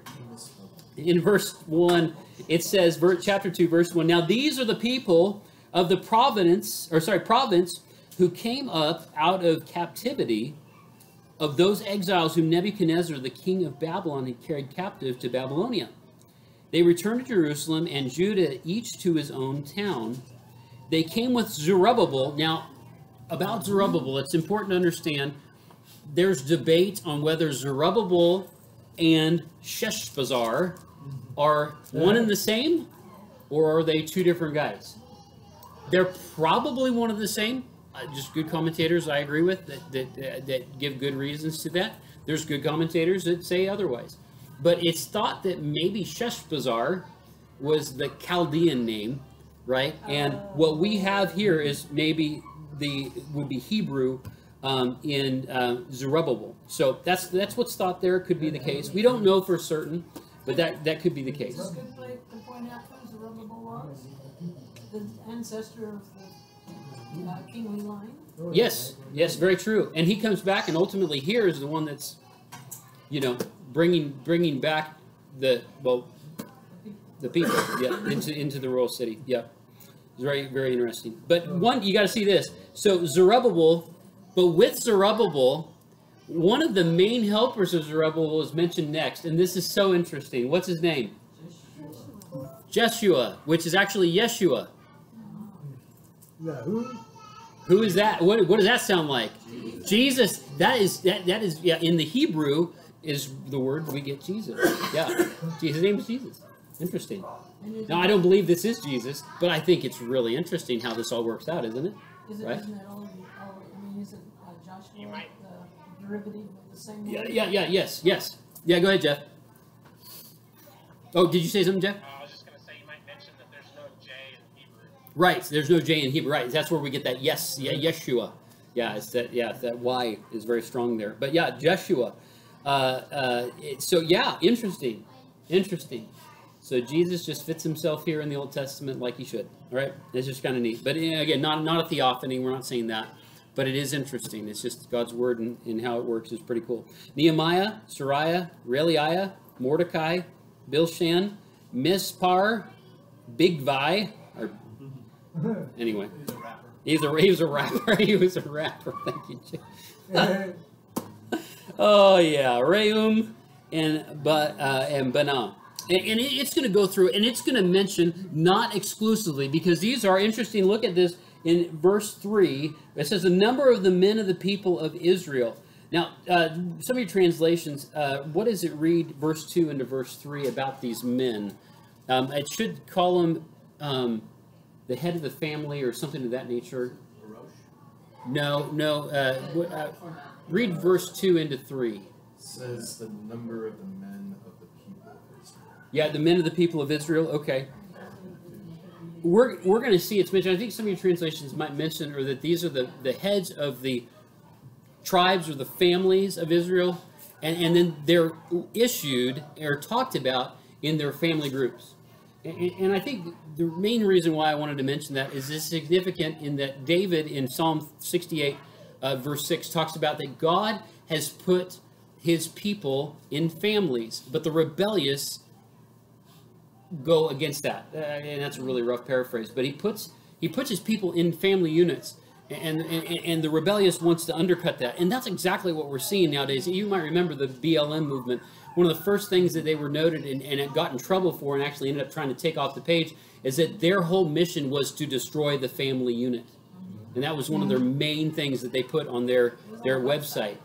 In verse one, it says, chapter two, verse one. Now these are the people of the province, or sorry, province, who came up out of captivity of those exiles whom Nebuchadnezzar, the king of Babylon, had carried captive to Babylonia. They returned to Jerusalem and Judah, each to his own town. They came with Zerubbabel. Now, about Zerubbabel, it's important to understand there's debate on whether Zerubbabel and Sheshbazzar are one and the same, or are they two different guys? They're probably one of the same. Uh, just good commentators, I agree with that that, uh, that give good reasons to that. There's good commentators that say otherwise, but it's thought that maybe Sheshbazzar was the Chaldean name, right? And what we have here is maybe the would be Hebrew um, in uh, Zerubbabel. So that's that's what's thought there. Could be the case. We don't know for certain, but that that could be the case. It's a good place to point out who Zerubbabel was, the ancestor of the uh, kingly line. Yes, yes, very true. And he comes back, and ultimately here is the one that's, you know, bringing bringing back the well, the people, yeah, into into the royal city. Yeah, it's very very interesting. But one, you got to see this. So Zerubbabel, but with Zerubbabel, one of the main helpers of Zerubbabel is mentioned next, and this is so interesting. What's his name? Jeshua, which is actually Yeshua. Yeah, who? Who is that? What, what does that sound like? Jesus. That is that that is yeah. In the Hebrew is the word we get Jesus. Yeah, his name is Jesus. Interesting. Now I don't believe this is Jesus, but I think it's really interesting how this all works out, isn't it? is it, right. isn't it already, already, I mean, is it uh, Joshua, the derivative of the same Yeah, word? yeah, yeah. Yes, yes. Yeah. Go ahead, Jeff. Oh, did you say something, Jeff? Uh, I was just going to say, you might mention that there's no J in Hebrew. Right. There's no J in Hebrew. Right. That's where we get that yes. Yeah. Yeshua. Yeah. It's that. Yeah. That Y is very strong there. But yeah, Jeshua. Uh, uh, it- so yeah, interesting. Interesting. So Jesus just fits himself here in the Old Testament like he should. All right. It's just kind of neat. But again, not not a theophany. We're not saying that. But it is interesting. It's just God's word and, and how it works is pretty cool. Nehemiah, Seraiah, Reliah, Mordecai, Bilshan, Mispar, Bigvai, or anyway, He's a rapper. he's a he was a rapper. he was a rapper. Thank you, Jim. Oh yeah, Rehum and but uh, and Baanah. And, and it's going to go through, and it's going to mention not exclusively because these are interesting. Look at this in verse three. It says, The number of the men of the people of Israel." Now, uh, some of your translations, uh, what does it read, verse two into verse three, about these men? Um, it should call them um, the head of the family or something of that nature. No, no. Uh, uh, read verse two into three. Says the number of the men of the people of Israel. Yeah, the men of the people of Israel. Okay. We're, we're going to see it's mentioned. I think some of your translations might mention, or that these are the, the heads of the tribes or the families of Israel, and, and then they're issued or talked about in their family groups. And, and I think the main reason why I wanted to mention that is it's significant in that David in Psalm 68, uh, verse 6, talks about that God has put his people in families, but the rebellious go against that. Uh, and that's a really rough paraphrase, but he puts he puts his people in family units. And, and, and the rebellious wants to undercut that. And that's exactly what we're seeing nowadays. You might remember the BLM movement. One of the first things that they were noted and, and it got in trouble for and actually ended up trying to take off the page is that their whole mission was to destroy the family unit. And that was one of their main things that they put on their, their website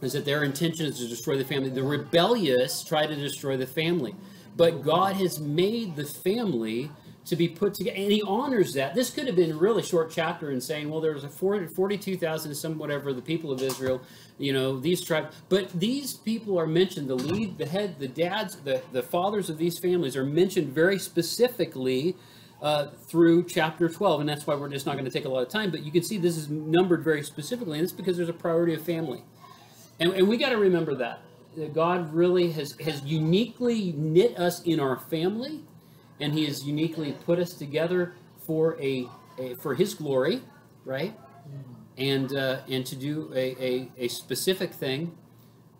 is that their intention is to destroy the family. The rebellious try to destroy the family. But God has made the family to be put together, and He honors that. This could have been a really short chapter in saying, well, there was a 42,000, some whatever, the people of Israel, you know, these tribes. But these people are mentioned, the lead, the head, the dads, the, the fathers of these families are mentioned very specifically uh, through chapter 12. And that's why we're just not going to take a lot of time. But you can see this is numbered very specifically, and it's because there's a priority of family. And, and we got to remember that. That God really has, has uniquely knit us in our family, and He has uniquely put us together for a, a for His glory, right? And uh, and to do a, a, a specific thing.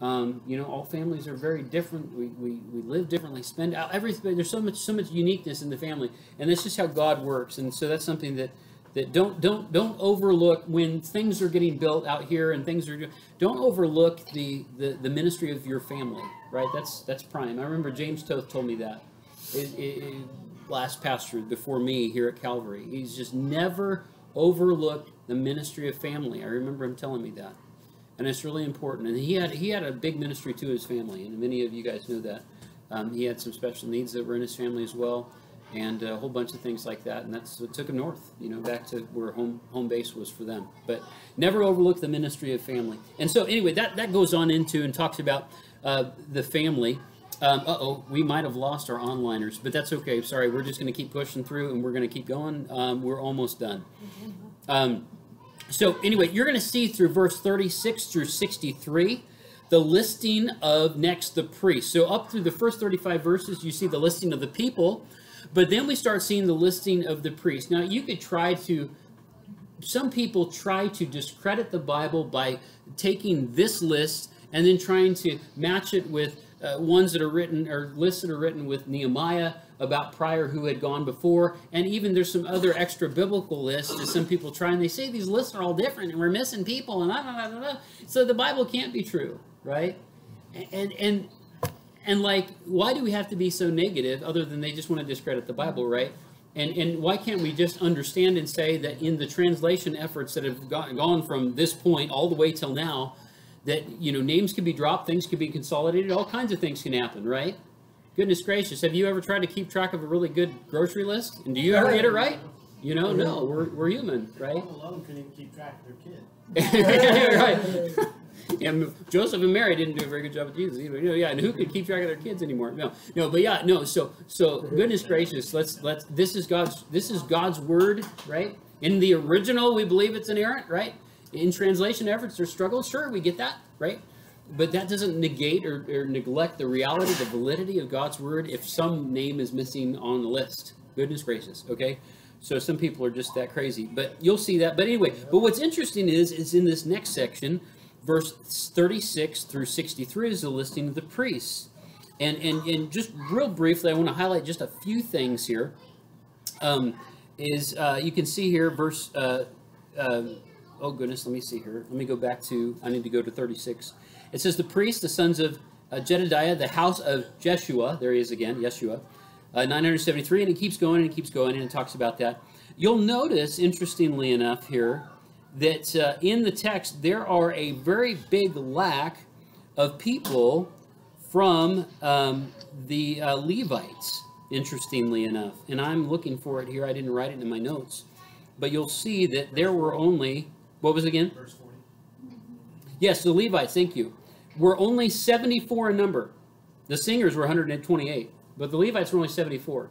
Um, you know, all families are very different. We, we, we live differently, spend out everything. There's so much so much uniqueness in the family, and that's just how God works. And so that's something that that don't don't don't overlook when things are getting built out here and things are don't overlook the the, the ministry of your family right? That's that's prime. I remember james toth told me that. It, it, it- last pastor before me here at calvary. He's just never overlooked the ministry of family. I remember him telling me that. And it's really important. And he had he had a big ministry to his family and many of you guys know that. Um, he had some special needs that were in his family as well and a whole bunch of things like that. And that's what took him north, you know, back to where home home base was for them. But never overlook the ministry of family. And so anyway, that that goes on into and talks about uh, the family. Um, uh oh, we might have lost our onliners, but that's okay. Sorry, we're just going to keep pushing through, and we're going to keep going. Um, we're almost done. Um, so anyway, you're going to see through verse 36 through 63 the listing of next the priest. So up through the first 35 verses, you see the listing of the people, but then we start seeing the listing of the priests. Now you could try to some people try to discredit the Bible by taking this list and then trying to match it with uh, ones that are written or lists that are written with Nehemiah about prior who had gone before, and even there's some other extra biblical lists that some people try and they say these lists are all different and we're missing people and. So the Bible can't be true, right? And and and like, why do we have to be so negative other than they just want to discredit the Bible, right? And, and why can't we just understand and say that in the translation efforts that have gone, gone from this point all the way till now, that you know names can be dropped, things can be consolidated, all kinds of things can happen, right? Goodness gracious, have you ever tried to keep track of a really good grocery list? And do you ever get it right? You know, no, we're, we're human, right? Home Alone couldn't even keep track of their kid. right. And Joseph and Mary didn't do a very good job with Jesus either. You know, yeah, and who could keep track of their kids anymore? No, no, but yeah, no. So, so goodness gracious, let's let's. This is God's. This is God's word, right? In the original, we believe it's inerrant, right? In translation efforts, there's struggles. Sure, we get that, right? But that doesn't negate or, or neglect the reality, the validity of God's word if some name is missing on the list. Goodness gracious, okay? So some people are just that crazy, but you'll see that. But anyway, but what's interesting is, is in this next section, verse 36 through 63 is a listing of the priests. And, and, and just real briefly, I want to highlight just a few things here. Um, is uh, you can see here, verse, uh, uh, oh goodness, let me see here. Let me go back to, I need to go to 36. It says, the priests, the sons of uh, Jedediah, the house of Jeshua, there he is again, Yeshua, uh, 973, and it keeps going and it keeps going and it talks about that. You'll notice, interestingly enough, here that uh, in the text there are a very big lack of people from um, the uh, Levites, interestingly enough. And I'm looking for it here. I didn't write it in my notes. But you'll see that there were only, what was it again? Verse 40. Yes, the Levites, thank you, were only 74 in number. The singers were 128, but the Levites were only 74.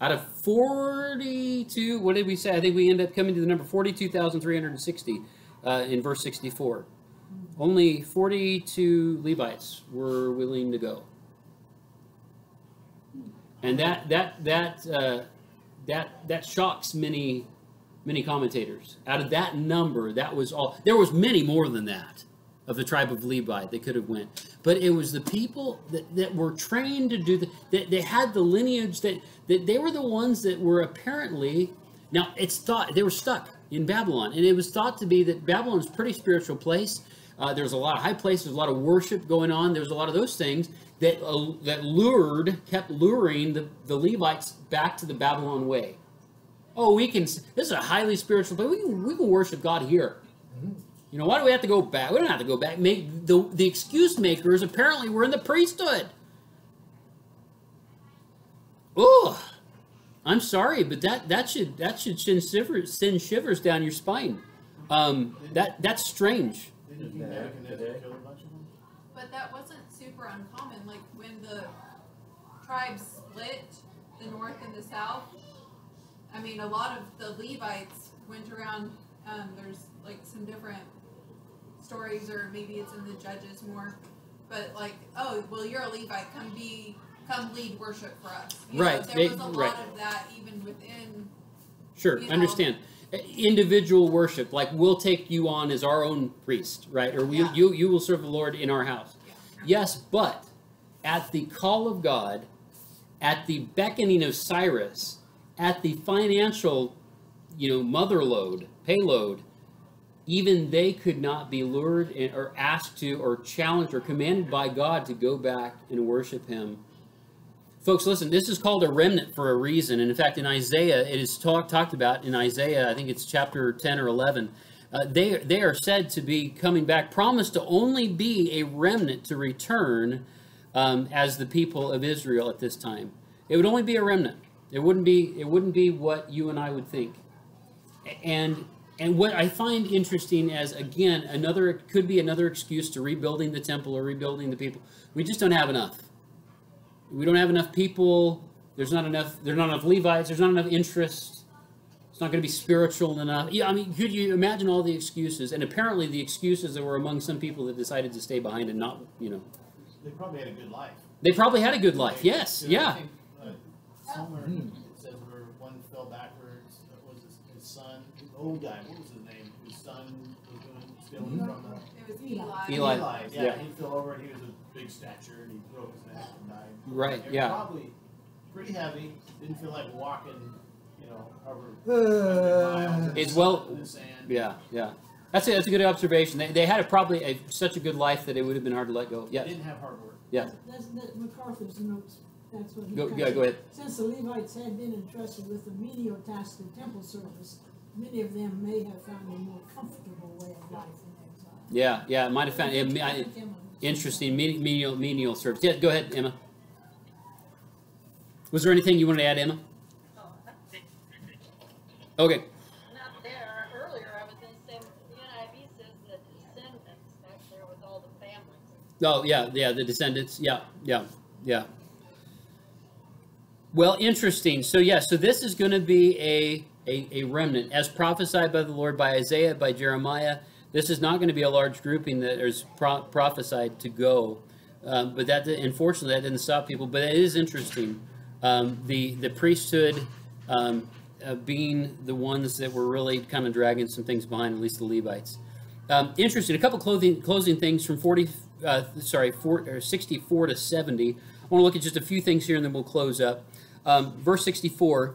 Out of 42, what did we say? I think we end up coming to the number 42,360 uh, in verse 64. Only 42 Levites were willing to go. And that that that uh, that that shocks many many commentators. Out of that number, that was all. There was many more than that of the tribe of Levi They could have went, but it was the people that, that were trained to do the, that. They had the lineage that that they were the ones that were apparently. Now it's thought they were stuck in Babylon, and it was thought to be that Babylon is a pretty spiritual place. Uh, there's a lot of high places, a lot of worship going on. There's a lot of those things that uh, that lured, kept luring the, the Levites back to the Babylon way. Oh, we can. This is a highly spiritual place. We can, we can worship God here. You know, why do we have to go back? We don't have to go back. Make the the excuse makers apparently were in the priesthood. Oh, I'm sorry, but that that should that should send shivers, send shivers down your spine. Um, that that's strange. But that wasn't super uncommon. Like when the tribes split, the north and the south. I mean, a lot of the Levites went around. Um, there's like some different stories, or maybe it's in the Judges more. But like, oh, well, you're a Levite. Come be, come lead worship for us. You know, Right, there they- was a lot right. of that even within. Sure, you know. understand. Individual worship, like we'll take you on as our own priest, right? Or we, Yeah. you you will serve the Lord in our house. Yeah. Yes, but at the call of God, at the beckoning of Cyrus, at the financial, you know, mother lode, payload, even they could not be lured in- or asked to or challenged or commanded by God to go back and worship Him. Folks, listen, this is called a remnant for a reason. And in fact, in Isaiah, it is talk, talked about in Isaiah, I think it's chapter 10 or 11. Uh, they, they are said to be coming back, promised to only be a remnant to return um, as the people of Israel at this time. It would only be a remnant. It wouldn't be, it wouldn't be what you and I would think. And and what I find interesting as again another it could be another excuse to rebuilding the temple or rebuilding the people. We just don't have enough. We don't have enough people. There's not enough. There's not enough Levites. There's not enough interest. It's not going to be spiritual enough. Yeah, I mean, could you imagine all the excuses? And apparently, the excuses that were among some people that decided to stay behind and not, you know, They probably had a good life. they probably had a good life. Yes, yeah, think, Somewhere it says where one fell backwards, uh, was his, his son, his old guy, what was his name? His son was doing, stealing from the. It was Eli. Eli. Yeah, yeah. he fell over and he was a big stature and he broke his neck and died. right, They yeah. Probably pretty heavy, didn't feel like walking, you know, however. Uh, miles in the It's well- in the sand. Yeah, yeah. That's a, that's a good observation. They, they had a, probably a, such a good life that it would have been hard to let go. They Yeah, Didn't have hard work. yeah. That's, that MacArthur's notes, that's what he. Go, cuts yeah, go ahead. Since the Levites had been entrusted with the menial task of temple service, many of them may have found a more comfortable way of life in exile. Yeah, yeah. It might have found it, I I, think Emma- interesting menial menial service. Yeah, go ahead, Emma. Was there anything you wanted to add, Emma? Oh, I think Okay. Not there, earlier I was gonna say, the NIV says the descendants, back there with all the families. Oh, yeah, yeah, the descendants. Yeah, yeah, yeah. Well, interesting. So, yeah, so this is going to be a, a, a remnant. As prophesied by the Lord by Isaiah, by Jeremiah, this is not going to be a large grouping that is pro- prophesied to go. Um, but that, unfortunately, that didn't stop people. But it is interesting. Um, the, the priesthood um, uh, being the ones that were really kind of dragging some things behind, at least the Levites. Um, interesting. A couple clothing, closing things from 40, uh, sorry, four, or 64 to 70. I want to look at just a few things here and then we'll close up. Um, verse 64,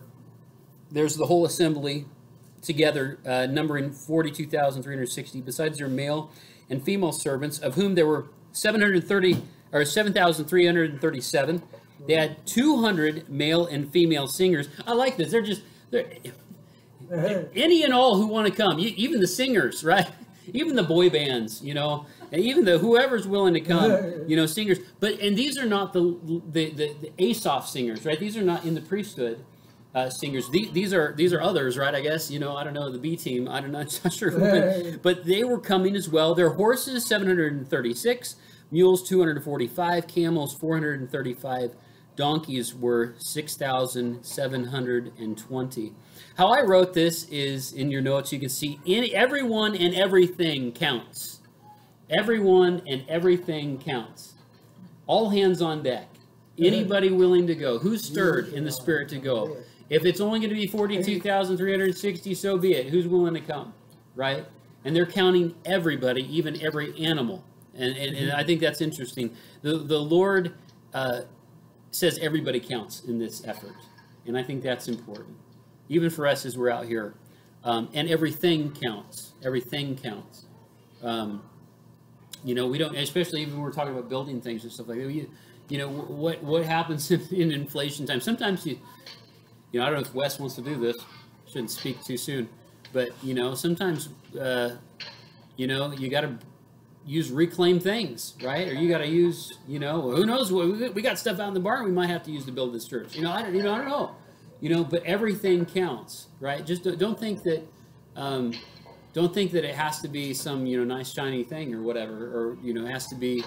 there's the whole assembly together, uh, numbering 42,360, besides their male and female servants, of whom there were 730 or 7,337. They had 200 male and female singers. I like this. They're just they're, any and all who want to come, even the singers, right? Even the boy bands, you know, and even the whoever's willing to come, you know, singers. But and these are not the the the, the Asaph singers, right? These are not in the priesthood uh, singers. These, these are these are others, right? I guess you know. I don't know the B team. I don't know. I'm not sure who, but, but they were coming as well. Their horses 736, mules 245, camels 435, donkeys were 6,720. How I wrote this is in your notes. You can see in everyone and everything counts. Everyone and everything counts. All hands on deck. Anybody willing to go? Who's stirred in the spirit to go? If it's only going to be 42,360, so be it. Who's willing to come? Right? And they're counting everybody, even every animal. And, and, and I think that's interesting. The, the Lord uh, says everybody counts in this effort. And I think that's important. Even for us as we're out here. Um, and everything counts. Everything counts. Um, you know, we don't, especially even when we're talking about building things and stuff like that. You, you know, what what happens in, in inflation time? Sometimes you, you know, I don't know if Wes wants to do this. Shouldn't speak too soon, but you know, sometimes, uh, you know, you got to use reclaim things, right? Or you got to use, you know, who knows? We we got stuff out in the barn we might have to use to build this church. You know, I don't, you know, I don't know. You know, but everything counts, right? Just don't, think that. Um, don't think that it has to be some you know nice shiny thing or whatever, or you know, it has to be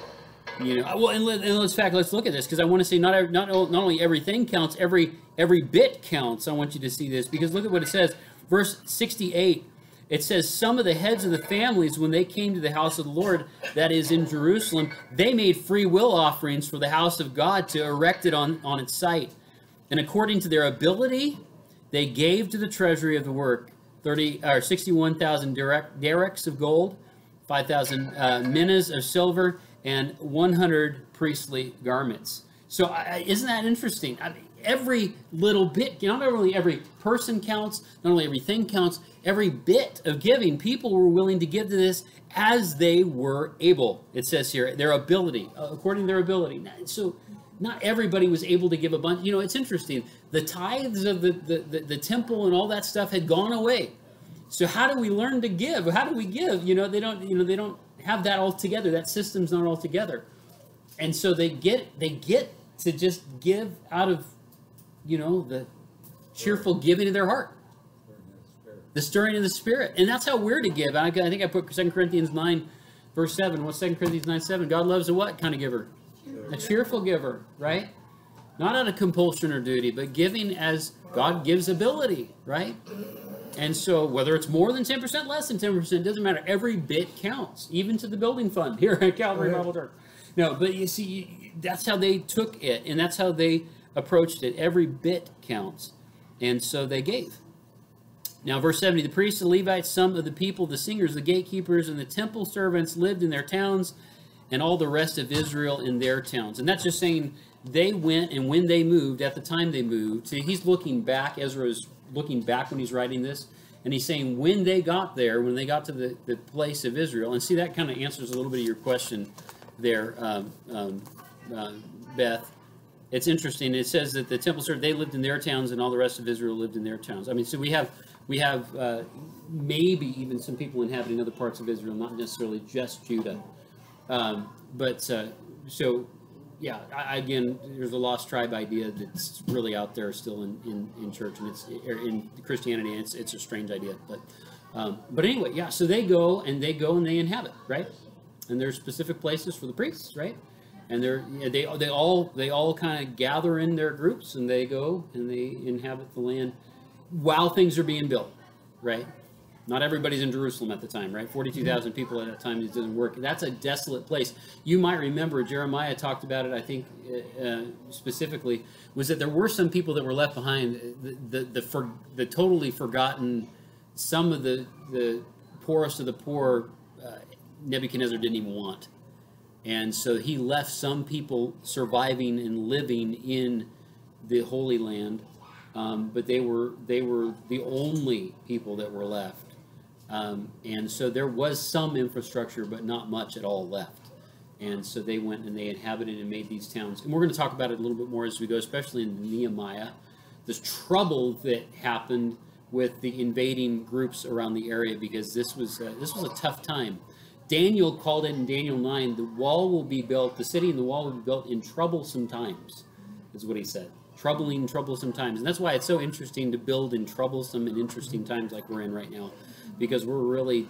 you know well and, let, let's fact let's look at this because i want to say not not not only everything counts every every bit counts i want you to see this because look at what it says verse 68 it says some of the heads of the families when they came to the house of the lord that is in jerusalem they made free will offerings for the house of god to erect it on on its site and according to their ability they gave to the treasury of the work 30 or 61,000 daric- darics of gold 5,000 uh, minas of silver and 100 priestly garments. So isn't that interesting? I mean, every little bit, not only every person counts, not only everything counts, every bit of giving, people were willing to give to this as they were able. It says here, their ability, uh, according to their ability. So not everybody was able to give a bunch. You know, it's interesting. The tithes of the, the, the, the temple and all that stuff had gone away. So how do we learn to give? How do we give? You know, they don't, you know, they don't have that all together. That system's not all together. And so they get they get to just give out of, you know, the cheerful giving of their heart. The stirring of the spirit. And that's how we're to give. I, I think I put 2 Corinthians 9, verse 7. What's 2 Corinthians 9, 7? God loves a what kind of giver? A cheerful giver, right? Not out of compulsion or duty, but giving as God gives ability, right? And so, whether it's more than 10%, less than 10%, doesn't matter. Every bit counts, even to the building fund here at Calvary. Bible Church. No, but you see, that's how they took it, and that's how they approached it. Every bit counts. And so they gave. Now, verse 70 the priests, the Levites, some of the people, the singers, the gatekeepers, and the temple servants lived in their towns, and all the rest of Israel in their towns. And that's just saying they went, and when they moved, at the time they moved, he's looking back, Ezra is looking back when he's writing this, and he's saying when they got there, when they got to the, the place of Israel, and see, that kind of answers a little bit of your question there, um, um, uh, Beth. It's interesting. It says that the temple served they lived in their towns, and all the rest of Israel lived in their towns. I mean, so we have we have uh, maybe even some people inhabiting other parts of Israel, not necessarily just Judah. Um, but uh, so, yeah, I, again, there's a lost tribe idea that's really out there still in, in, in church and it's in Christianity. And it's it's a strange idea, but um, but anyway, yeah. So they go and they go and they inhabit, right? and there's specific places for the priests, right? And they're they they all they all kind of gather in their groups and they go and they inhabit the land while things are being built, right? Not everybody's in Jerusalem at the time, right? 42,000 people at that time, it doesn't work. That's a desolate place. You might remember Jeremiah talked about it, I think, uh, uh, specifically, was that there were some people that were left behind, the, the, the, for, the totally forgotten, some of the, the poorest of the poor, uh, Nebuchadnezzar didn't even want. And so he left some people surviving and living in the Holy Land, um, but they were they were the only people that were left. Um, and so there was some infrastructure, but not much at all left. And so they went and they inhabited and made these towns. And we're going to talk about it a little bit more as we go, especially in Nehemiah. This trouble that happened with the invading groups around the area because this was uh, this was a tough time. Daniel called it in Daniel 9, the wall will be built, the city and the wall will be built in troublesome times, is what he said. Troubling, troublesome times. And that's why it's so interesting to build in troublesome and interesting times like we're in right now, because we're really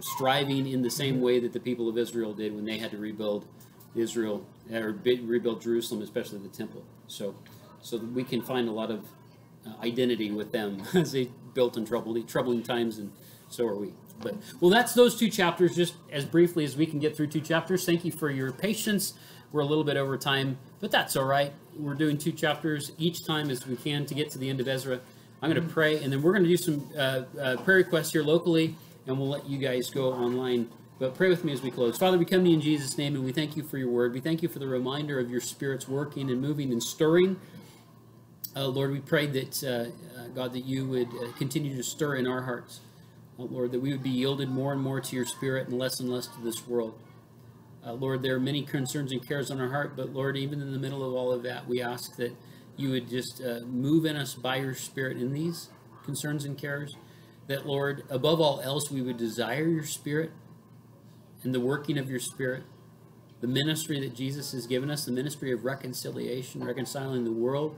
striving in the same way that the people of Israel did when they had to rebuild Israel, or rebuild Jerusalem, especially the temple. So, so we can find a lot of uh, identity with them as they built in troubling, troubling times, and so are we. But well, that's those two chapters. Just as briefly as we can get through two chapters. Thank you for your patience. We're a little bit over time, but that's all right. We're doing two chapters each time as we can to get to the end of Ezra. I'm going to pray, and then we're going to do some uh, uh, prayer requests here locally, and we'll let you guys go online. But pray with me as we close. Father, we come to you in Jesus' name, and we thank you for your word. We thank you for the reminder of your Spirit's working and moving and stirring. Uh, Lord, we pray that, uh, uh, God, that you would uh, continue to stir in our hearts. Uh, Lord, that we would be yielded more and more to your Spirit and less and less to this world. Uh, Lord, there are many concerns and cares on our heart, but Lord, even in the middle of all of that, we ask that you would just uh, move in us by your Spirit in these concerns and cares. That, Lord, above all else, we would desire your Spirit and the working of your Spirit, the ministry that Jesus has given us, the ministry of reconciliation, reconciling the world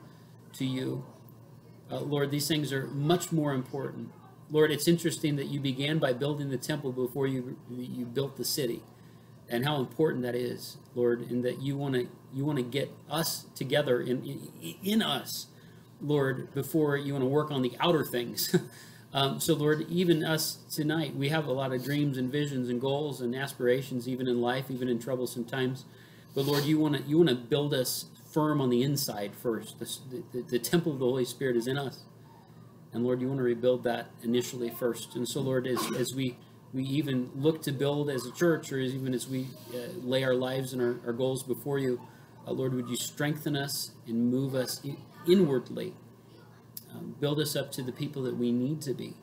to you. Uh, Lord, these things are much more important. Lord, it's interesting that you began by building the temple before you you built the city, and how important that is, Lord, and that you want to you want to get us together in, in in us, Lord, before you want to work on the outer things. um, so, Lord, even us tonight, we have a lot of dreams and visions and goals and aspirations, even in life, even in troublesome times. But Lord, you want to you want to build us firm on the inside first. The, the, the temple of the Holy Spirit is in us. And Lord, you want to rebuild that initially first. And so, Lord, as, as we, we even look to build as a church, or as even as we uh, lay our lives and our, our goals before you, uh, Lord, would you strengthen us and move us in, inwardly? Um, build us up to the people that we need to be.